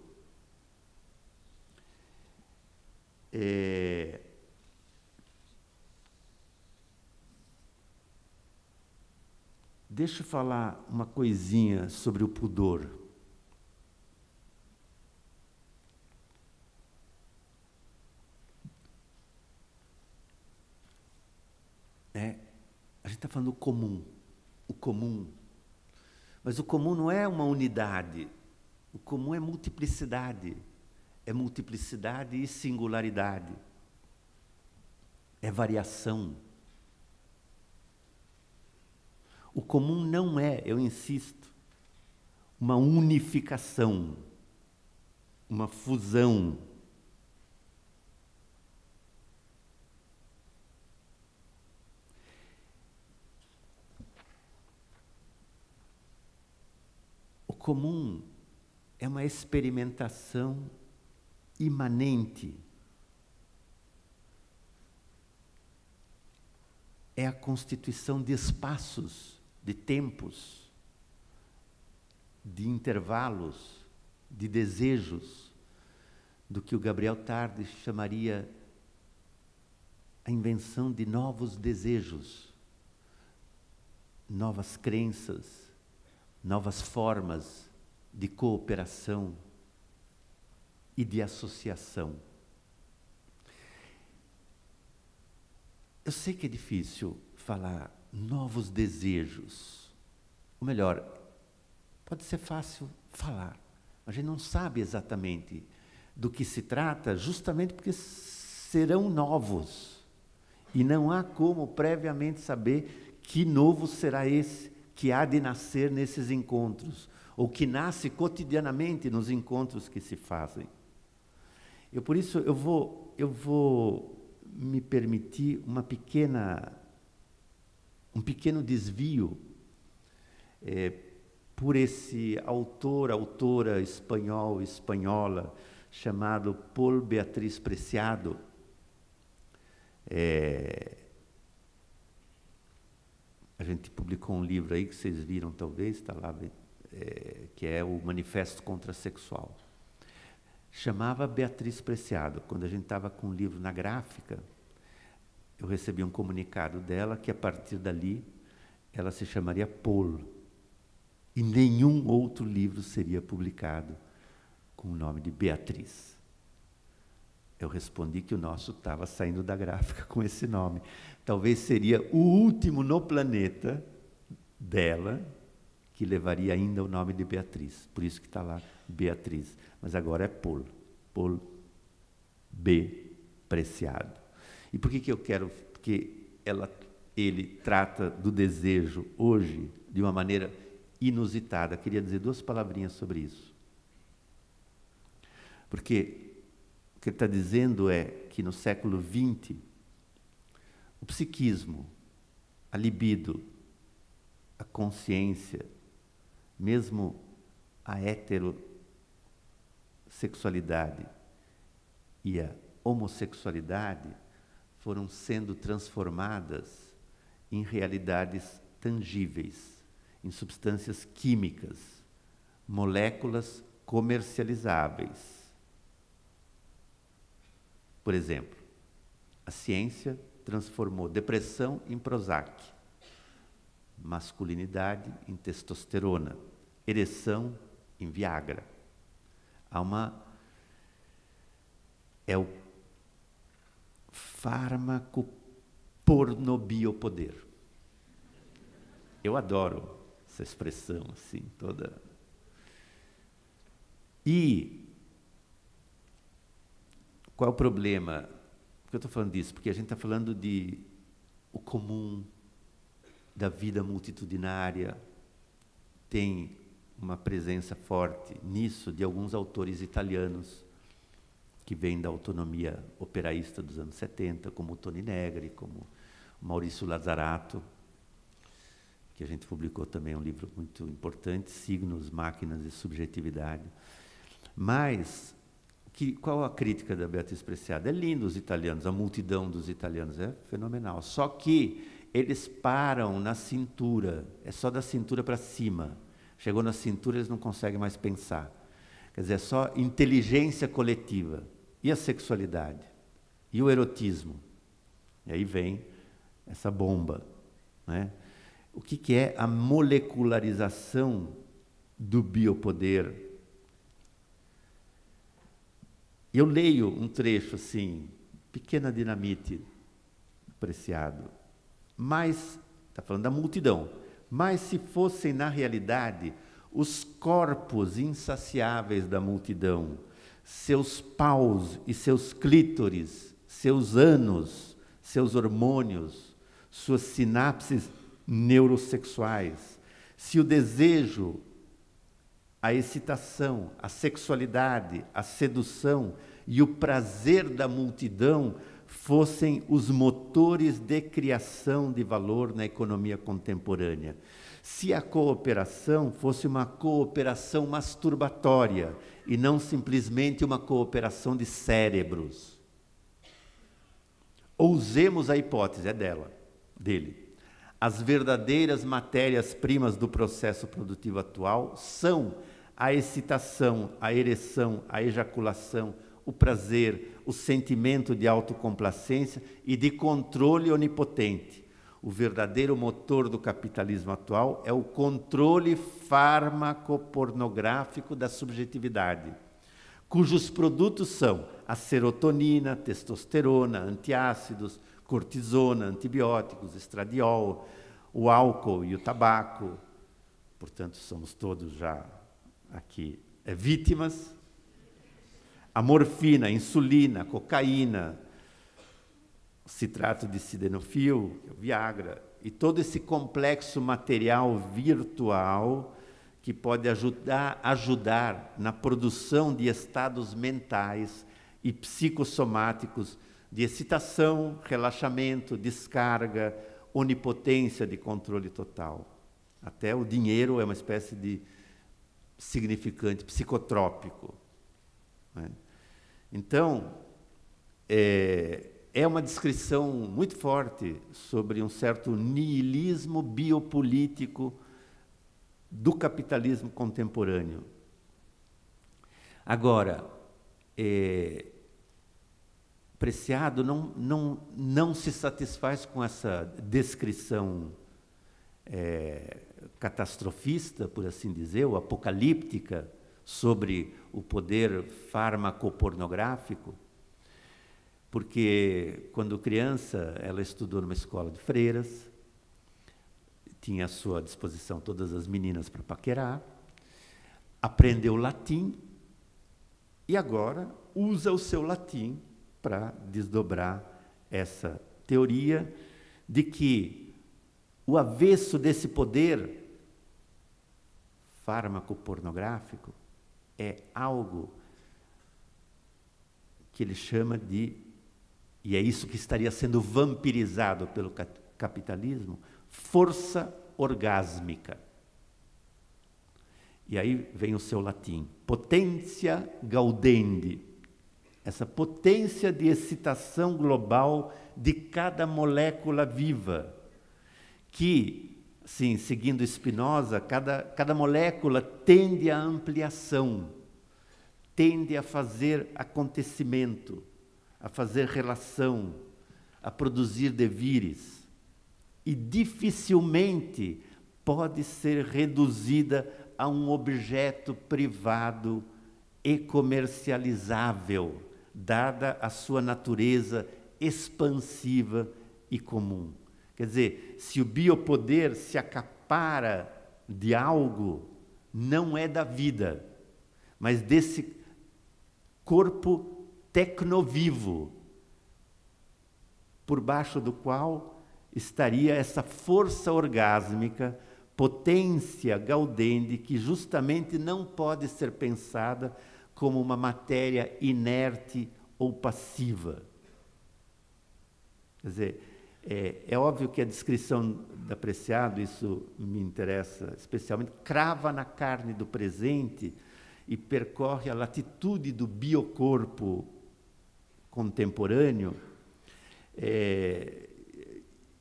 É, deixa eu falar uma coisinha sobre o pudor. É, a gente está falando do comum, o comum. Mas o comum não é uma unidade, o comum é multiplicidade. É multiplicidade e singularidade. É variação. O comum não é, eu insisto, uma unificação, uma fusão. O comum é uma experimentação imanente. É a constituição de espaços, de tempos, de intervalos, de desejos, do que o Gabriel Tarde chamaria a invenção de novos desejos, novas crenças, novas formas de cooperação e de associação. Eu sei que é difícil falar novos desejos. Ou melhor, pode ser fácil falar, mas a gente não sabe exatamente do que se trata, justamente porque serão novos. E não há como previamente saber que novo será esse que há de nascer nesses encontros, ou que nasce cotidianamente nos encontros que se fazem. Eu por isso eu vou eu vou me permitir uma pequena um pequeno desvio é, por esse autor, autora espanhol, espanhola, chamado Paul Beatriz Preciado. É, a gente publicou um livro aí que vocês viram, talvez, está lá, é, que é o Manifesto Contrasexual chamava Beatriz Preciado. Quando a gente estava com o livro na gráfica, eu recebi um comunicado dela que a partir dali ela se chamaria Paul. E nenhum outro livro seria publicado com o nome de Beatriz. Eu respondi que o nosso estava saindo da gráfica com esse nome. Talvez seria o último no planeta dela que levaria ainda o nome de Beatriz. Por isso que está lá Beatriz. Mas agora é Paul. Paul B. Preciado. E por que, que eu quero? Porque ela, ele trata do desejo hoje de uma maneira inusitada. Queria dizer duas palavrinhas sobre isso. Porque o que ele está dizendo é que no século XX, o psiquismo, a libido, a consciência, mesmo a heterossexualidade e a homossexualidade foram sendo transformadas em realidades tangíveis, em substâncias químicas, moléculas comercializáveis. Por exemplo, a ciência transformou depressão em Prozac, masculinidade em testosterona, ereção em Viagra. Há uma. É o fármaco pornobiopoder. Eu adoro essa expressão assim, toda. E qual é o problema? Por que eu estou falando disso? Porque a gente está falando de o comum, da vida multitudinária, tem uma presença forte nisso de alguns autores italianos que vêm da autonomia operaísta dos anos 70, como Toni Negri, como Maurício Lazzarato, que a gente publicou também um livro muito importante, Signos, Máquinas e Subjetividade. Mas que, qual a crítica da Beatriz Preciado? É lindo os italianos, a multidão dos italianos, é fenomenal. Só que eles param na cintura, é só da cintura para cima. Chegou na cintura, eles não conseguem mais pensar. Quer dizer, é só inteligência coletiva. E a sexualidade? E o erotismo? E aí vem essa bomba. Né? o que, que é a molecularização do biopoder. Eu leio um trecho assim, pequena dinamite, preciado, mas, está falando da multidão, mas se fossem na realidade os corpos insaciáveis da multidão, seus paus e seus clítores, seus anos, seus hormônios, suas sinapses neurosexuais, se o desejo, a excitação, a sexualidade, a sedução e o prazer da multidão fossem os motores de criação de valor na economia contemporânea. Se a cooperação fosse uma cooperação masturbatória e não simplesmente uma cooperação de cérebros. Ousemos a hipótese, é dela, dele as verdadeiras matérias-primas do processo produtivo atual são a excitação, a ereção, a ejaculação, o prazer, o sentimento de autocomplacência e de controle onipotente. O verdadeiro motor do capitalismo atual é o controle fármaco-pornográfico da subjetividade, cujos produtos são a serotonina, testosterona, antiácidos, cortisona, antibióticos, estradiol, o álcool e o tabaco. Portanto, somos todos já aqui é, vítimas. A morfina, a insulina, a cocaína, citrato de sildenafil, o Viagra, e todo esse complexo material virtual que pode ajudar, ajudar na produção de estados mentais e psicossomáticos de excitação, relaxamento, descarga, onipotência de controle total. Até o dinheiro é uma espécie de significante psicotrópico. Né? Então, é, é uma descrição muito forte sobre um certo niilismo biopolítico do capitalismo contemporâneo. Agora, é, Preciado não, não, não se satisfaz com essa descrição é, catastrofista, por assim dizer, ou apocalíptica, sobre o poder fármaco-pornográfico, porque quando criança ela estudou numa escola de freiras, tinha à sua disposição todas as meninas para paquerar, aprendeu latim e agora usa o seu latim para desdobrar essa teoria de que o avesso desse poder fármaco pornográfico é algo que ele chama de, e é isso que estaria sendo vampirizado pelo capitalismo, força orgásmica. E aí vem o seu latim, potência gaudendi, essa potência de excitação global de cada molécula viva, que, sim, seguindo Spinoza, cada, cada molécula tende à ampliação, tende a fazer acontecimento, a fazer relação, a produzir devires, e dificilmente pode ser reduzida a um objeto privado e comercializável dada a sua natureza expansiva e comum. Quer dizer, se o biopoder se acapara de algo, não é da vida, mas desse corpo tecnovivo, por baixo do qual estaria essa força orgásmica, potência gaudende, que justamente não pode ser pensada como uma matéria inerte ou passiva. Quer dizer, é, é, óbvio que a descrição da Preciado, isso me interessa especialmente, crava na carne do presente e percorre a latitude do biocorpo contemporâneo. É,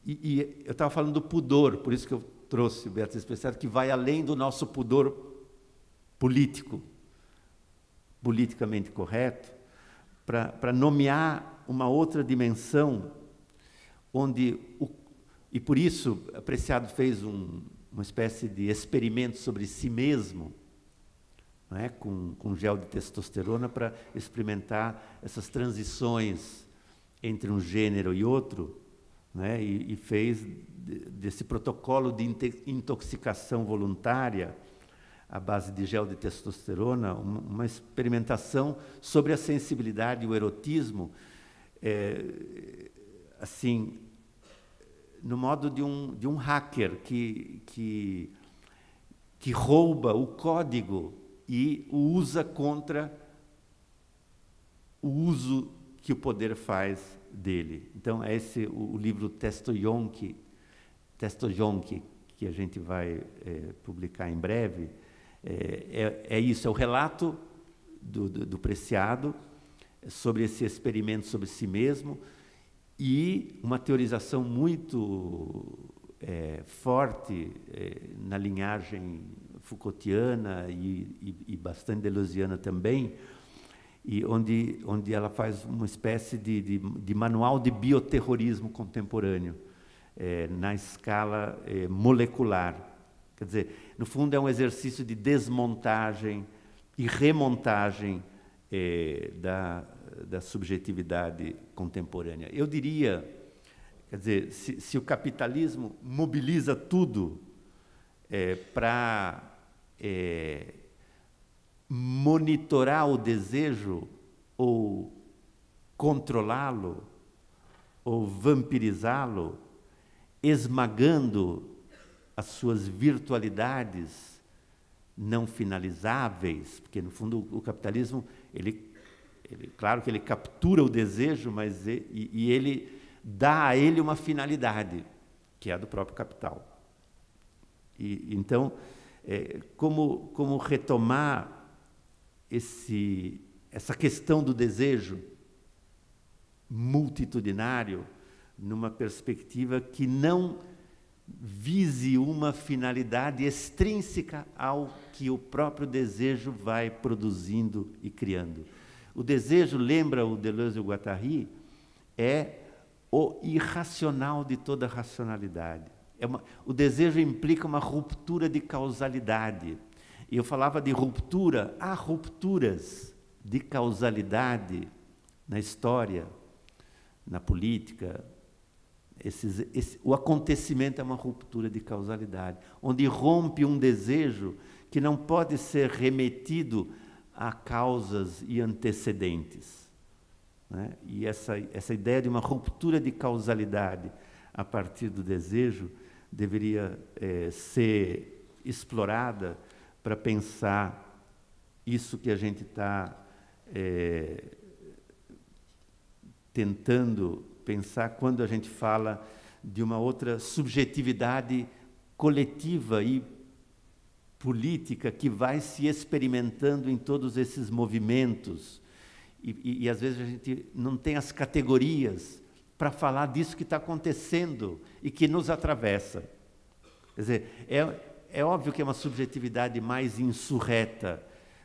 e, e, eu estava falando do pudor, por isso que eu trouxe o Beatriz Preciado, que vai além do nosso pudor político politicamente correto, para nomear uma outra dimensão onde o, e por isso, Apreciado fez um, uma espécie de experimento sobre si mesmo, é? com, com gel de testosterona, para experimentar essas transições entre um gênero e outro, né? e, e fez desse protocolo de intoxicação voluntária à base de gel de testosterona, uma, uma experimentação sobre a sensibilidade e o erotismo, é, assim, no modo de um, de um hacker que, que, que rouba o código e o usa contra o uso que o poder faz dele. Então, é esse o, o livro Testoyonki, Testoyonki, que a gente vai é, publicar em breve, é, é, é, isso, é o relato do, do, do Preciado sobre esse experimento sobre si mesmo, e uma teorização muito é, forte é, na linhagem Foucaultiana e, e, e bastante deleuziana também, e onde, onde ela faz uma espécie de, de, de manual de bioterrorismo contemporâneo, é, na escala é, molecular. Quer dizer, no fundo é um exercício de desmontagem e remontagem é, da, da subjetividade contemporânea. Eu diria, quer dizer, se, se o capitalismo mobiliza tudo é, para é, monitorar o desejo ou controlá-lo ou vampirizá-lo, esmagando as suas virtualidades não finalizáveis, porque no fundo o capitalismo ele ele, claro que ele captura o desejo, mas e, e ele dá a ele uma finalidade, que é a do próprio capital. E, então, é, como, como retomar esse, essa questão do desejo multitudinário numa perspectiva que não vise uma finalidade extrínseca ao que o próprio desejo vai produzindo e criando. O desejo, lembra o Deleuze e o Guattari, é o irracional de toda racionalidade. É uma, o desejo implica uma ruptura de causalidade. E eu falava de ruptura, há rupturas de causalidade na história, na política. Esses, esse, o acontecimento é uma ruptura de causalidade, onde rompe um desejo que não pode ser remetido a causas e antecedentes. Né? E essa, essa ideia de uma ruptura de causalidade a partir do desejo deveria é, ser explorada para pensar isso que a gente está é, tentando pensar quando a gente fala de uma outra subjetividade coletiva e política que vai se experimentando em todos esses movimentos. E, e, e às vezes a gente não tem as categorias para falar disso que está acontecendo e que nos atravessa. Quer dizer, é, é óbvio que é uma subjetividade mais insurreta,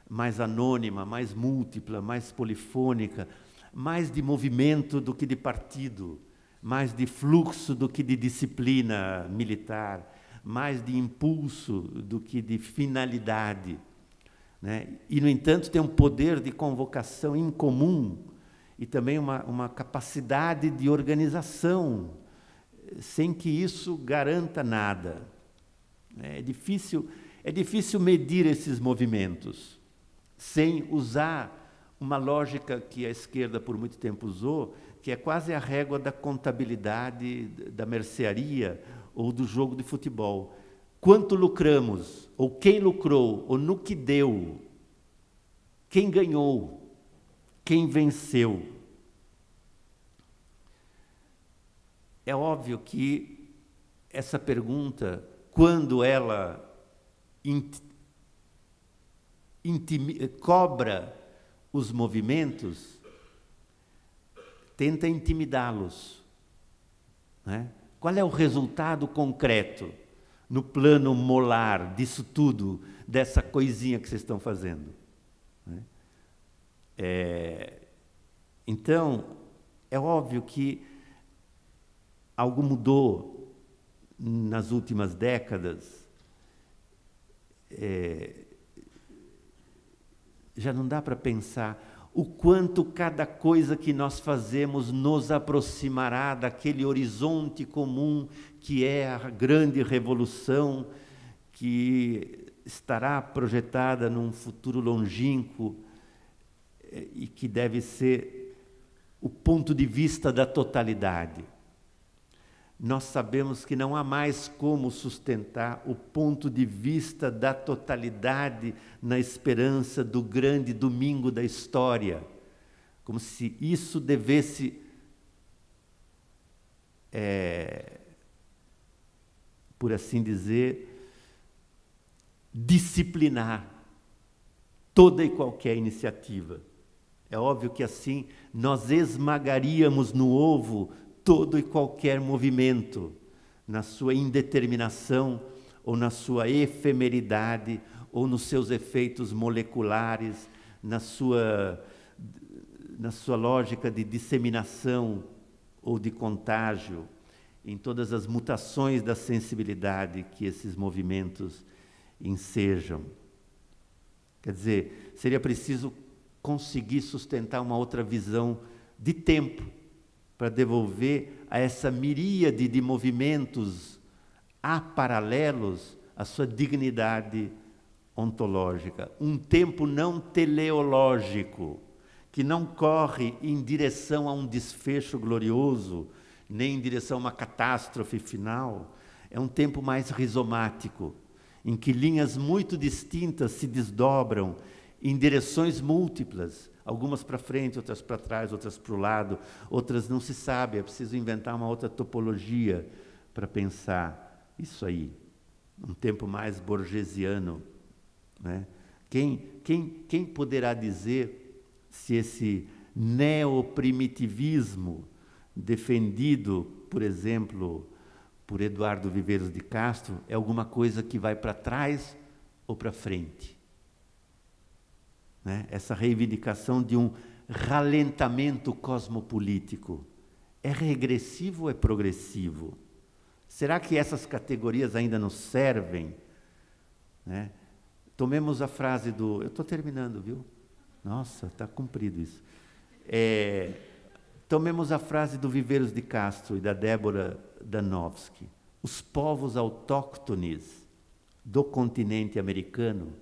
mais anônima, mais múltipla, mais polifônica, mais de movimento do que de partido, mais de fluxo do que de disciplina militar mais de impulso do que de finalidade. Né? E, no entanto, tem um poder de convocação incomum e também uma, uma capacidade de organização, sem que isso garanta nada. É difícil, é difícil medir esses movimentos sem usar uma lógica que a esquerda por muito tempo usou, que é quase a régua da contabilidade, da mercearia, ou do jogo de futebol. Quanto lucramos, ou quem lucrou, ou no que deu, quem ganhou, quem venceu. É óbvio que essa pergunta, quando ela cobra os movimentos, tenta intimidá-los. Né? Qual é o resultado concreto no plano molar disso tudo, dessa coisinha que vocês estão fazendo? Né? É, então, é óbvio que algo mudou nas últimas décadas, é, já não dá para pensar o quanto cada coisa que nós fazemos nos aproximará daquele horizonte comum que é a grande revolução que estará projetada num futuro longínquo eh, e que deve ser o ponto de vista da totalidade. Nós sabemos que não há mais como sustentar o ponto de vista da totalidade na esperança do grande domingo da história, como se isso devesse é, por assim dizer, disciplinar toda e qualquer iniciativa. É óbvio que assim nós esmagaríamos no ovo todo e qualquer movimento, na sua indeterminação ou na sua efemeridade ou nos seus efeitos moleculares, na sua, na sua lógica de disseminação ou de contágio em todas as mutações da sensibilidade que esses movimentos ensejam. Quer dizer, seria preciso conseguir sustentar uma outra visão de tempo para devolver a essa miríade de movimentos aparalelos a sua dignidade ontológica. Um tempo não teleológico, que não corre em direção a um desfecho glorioso, nem em direção a uma catástrofe final. É um tempo mais rizomático, em que linhas muito distintas se desdobram em direções múltiplas, algumas para frente, outras para trás, outras para o lado, outras não se sabe, é preciso inventar uma outra topologia para pensar isso aí. Um tempo mais borgesiano. Né? Quem, quem, quem poderá dizer se esse neoprimitivismo defendido, por exemplo, por Eduardo Viveiros de Castro, é alguma coisa que vai para trás ou para frente. Né? Essa reivindicação de um ralentamento cosmopolítico é regressivo ou é progressivo? Será que essas categorias ainda nos servem? Né? Tomemos a frase do. Eu estou terminando, viu? Nossa, está cumprido isso. É, Tomemos a frase do Viveiros de Castro e da Débora Danowski. Os povos autóctones do continente americano,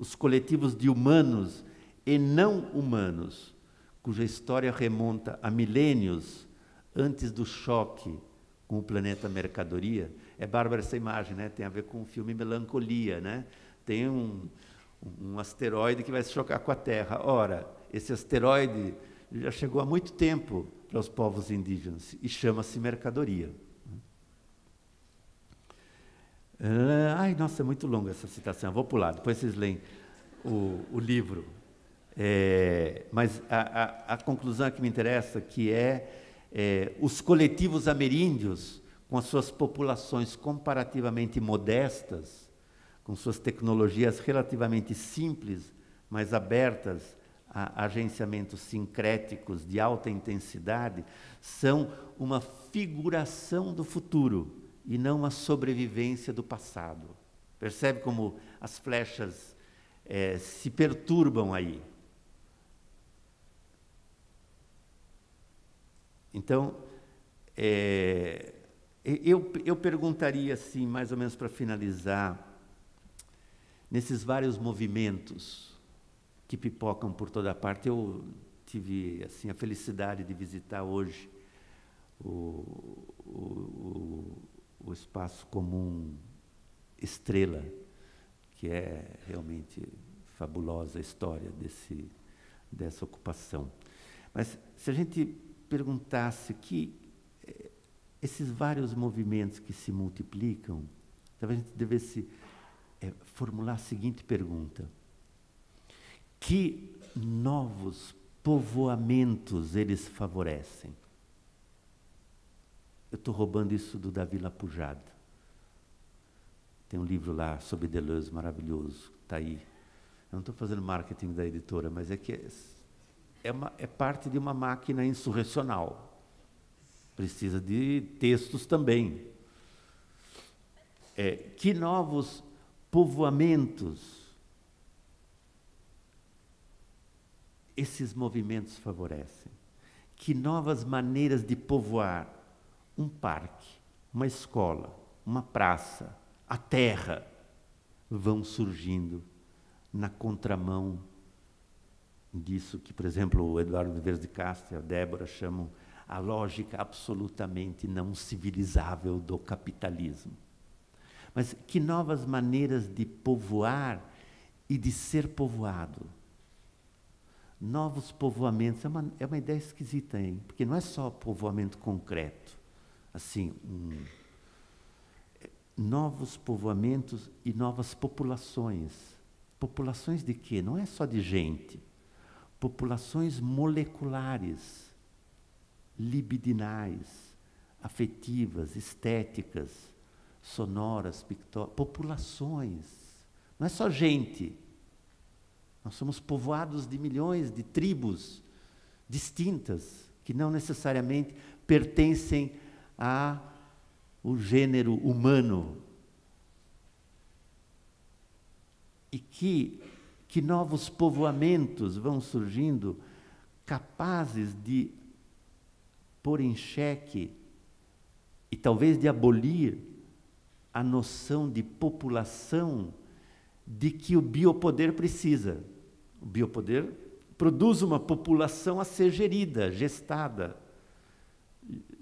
os coletivos de humanos e não humanos, cuja história remonta a milênios antes do choque com o planeta mercadoria. É bárbara essa imagem, né? Tem a ver com o filme Melancolia, né? Tem um, um asteroide que vai se chocar com a Terra. Ora, esse asteroide já chegou há muito tempo para os povos indígenas e chama-se mercadoria. Ah, ai, nossa, é muito longa essa citação, vou pular, depois vocês leem o, o livro. É, mas a, a, a, conclusão que me interessa, que é, é os coletivos ameríndios, com as suas populações comparativamente modestas, com suas tecnologias relativamente simples, mas abertas a agenciamentos sincréticos de alta intensidade são uma figuração do futuro e não uma sobrevivência do passado. Percebe como as flechas é, se perturbam aí? Então, é, eu, eu perguntaria assim, mais ou menos para finalizar, nesses vários movimentos, que pipocam por toda parte. Eu tive assim a felicidade de visitar hoje o, o, o espaço comum Estrela, que é realmente fabulosa a história desse, dessa ocupação. Mas se a gente perguntasse que eh, esses vários movimentos que se multiplicam, talvez a gente devesse é, formular a seguinte pergunta: que novos povoamentos eles favorecem. Eu estou roubando isso do Davi Lapujada. Tem um livro lá sobre Deleuze maravilhoso, está aí. Eu não estou fazendo marketing da editora, mas é que é, é, uma, é parte de uma máquina insurrecional. Precisa de textos também. é, que novos povoamentos esses movimentos favorecem? Que novas maneiras de povoar um parque, uma escola, uma praça, a terra vão surgindo na contramão disso que, por exemplo, o Eduardo Viveiros de Castro e a Débora chamam a lógica absolutamente não civilizável do capitalismo. Mas que novas maneiras de povoar e de ser povoado. Novos povoamentos, é uma, é uma ideia esquisita, hein? Porque não é só povoamento concreto, assim, um, novos povoamentos e novas populações. Populações de quê? Não é só de gente. Populações moleculares, libidinais, afetivas, estéticas, sonoras, pictóricas, populações. Não é só gente. Nós somos povoados de milhões de tribos distintas, que não necessariamente pertencem a o gênero humano. E que, que novos povoamentos vão surgindo capazes de pôr em xeque e talvez de abolir a noção de população de que o biopoder precisa. O biopoder produz uma população a ser gerida, gestada,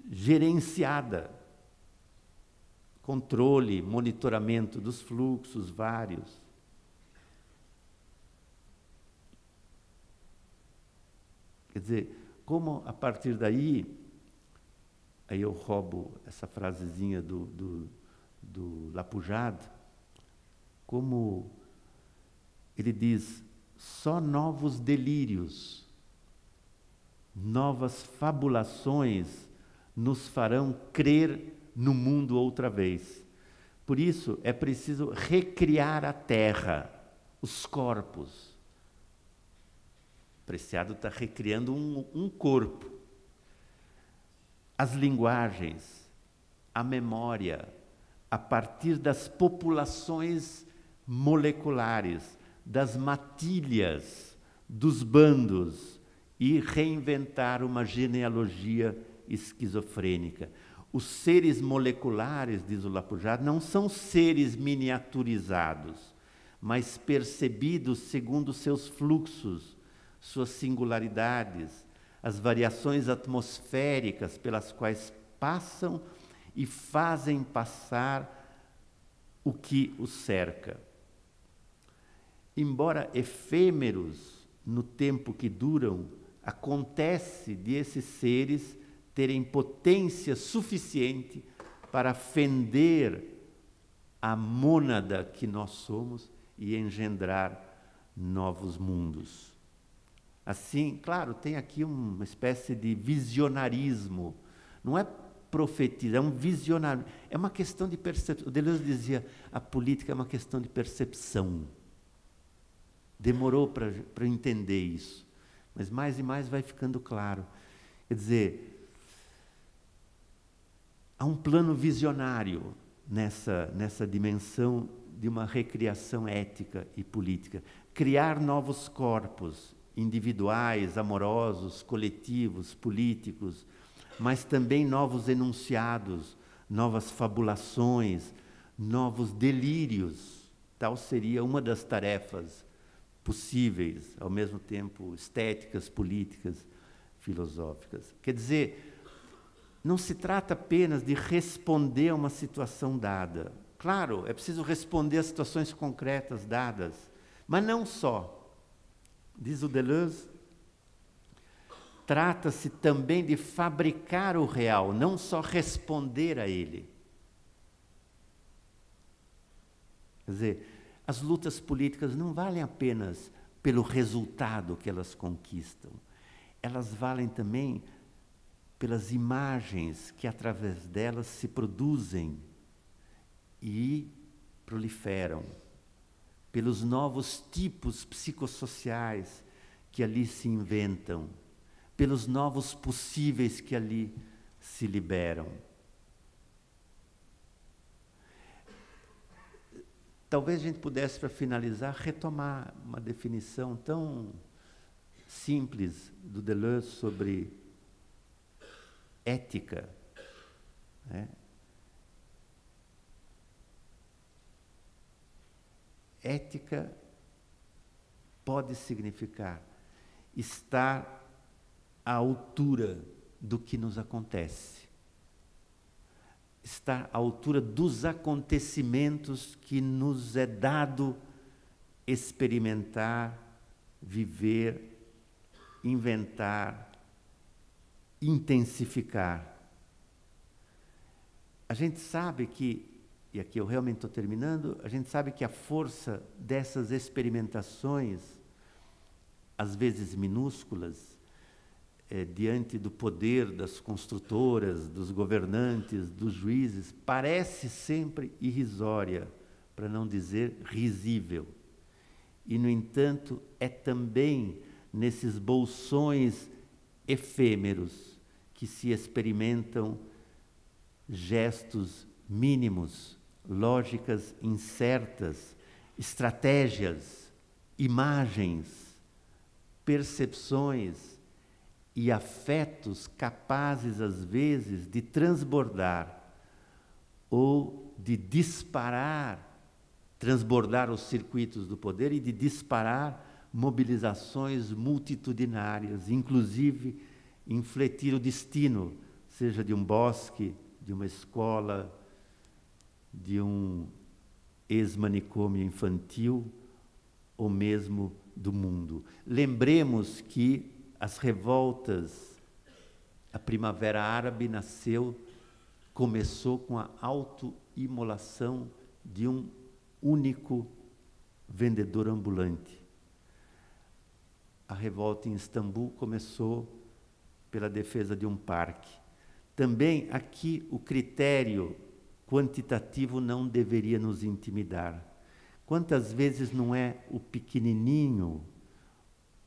gerenciada controle, monitoramento dos fluxos vários. Quer dizer, como a partir daí, aí eu roubo essa frasezinha do, do, do como ele diz, só novos delírios, novas fabulações nos farão crer no mundo outra vez. Por isso é preciso recriar a terra, os corpos. O Preciado está recriando um, um corpo. As linguagens, a memória, a partir das populações moleculares, das matilhas, dos bandos, e reinventar uma genealogia esquizofrênica. Os seres moleculares, diz o Lapujard, não são seres miniaturizados, mas percebidos segundo seus fluxos, suas singularidades, as variações atmosféricas pelas quais passam e fazem passar o que os cerca. Embora efêmeros no tempo que duram, acontece de esses seres terem potência suficiente para fender a mônada que nós somos e engendrar novos mundos. Assim, claro, tem aqui uma espécie de visionarismo. Não é profetizar, é um visionário. É uma questão de percepção. O Deleuze dizia, a política é uma questão de percepção. Demorou para entender isso. Mas mais e mais vai ficando claro. Quer dizer, Há um plano visionário nessa, nessa dimensão de uma recriação ética e política. Criar novos corpos, individuais, amorosos, coletivos, políticos, mas também novos enunciados, novas fabulações, novos delírios. Tal seria uma das tarefas possíveis, ao mesmo tempo estéticas, políticas, filosóficas. Quer dizer, não se trata apenas de responder a uma situação dada. Claro, é preciso responder a situações concretas dadas, mas não só. Diz o Deleuze, trata-se também de fabricar o real, não só responder a ele. Quer dizer, as lutas políticas não valem apenas pelo resultado que elas conquistam, elas valem também pelas imagens que através delas se produzem e proliferam, pelos novos tipos psicossociais que ali se inventam, pelos novos possíveis que ali se liberam. talvez a gente pudesse, para finalizar, retomar uma definição tão simples do Deleuze sobre ética. Né? Ética pode significar estar à altura do que nos acontece, estar à altura dos acontecimentos que nos é dado experimentar, viver, inventar, intensificar. A gente sabe que, e aqui eu realmente estou terminando, a gente sabe que a força dessas experimentações, às vezes minúsculas, é, diante do poder das construtoras, dos governantes, dos juízes, parece sempre irrisória, para não dizer risível. E, no entanto, é também nesses bolsões efêmeros que se experimentam gestos mínimos, lógicas incertas, estratégias, imagens, percepções e afetos capazes, às vezes, de transbordar ou de disparar, transbordar os circuitos do poder e de disparar mobilizações multitudinárias, inclusive infletir o destino, seja de um bosque, de uma escola, de um ex-manicômio infantil ou mesmo do mundo. Lembremos que as revoltas, a primavera árabe nasceu, começou com a autoimolação de um único vendedor ambulante. A revolta em Istambul começou pela defesa de um parque. Também aqui o critério quantitativo não deveria nos intimidar. Quantas vezes não é o pequenininho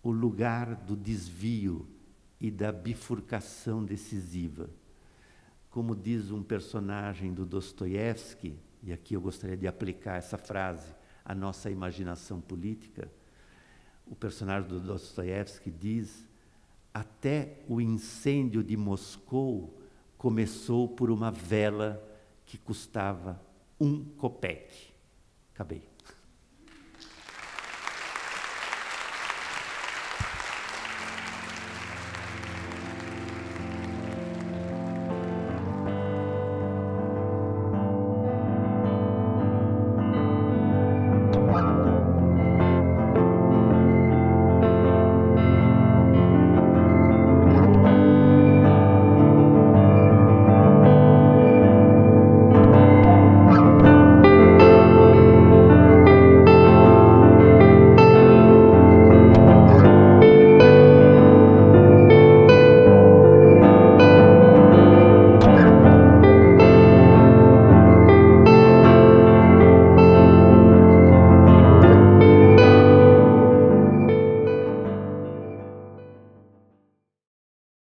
o lugar do desvio e da bifurcação decisiva? Como diz um personagem do Dostoiévski, e aqui eu gostaria de aplicar essa frase à nossa imaginação política, o personagem do Dostoiévski diz até o incêndio de Moscou começou por uma vela que custava um copec. Acabei.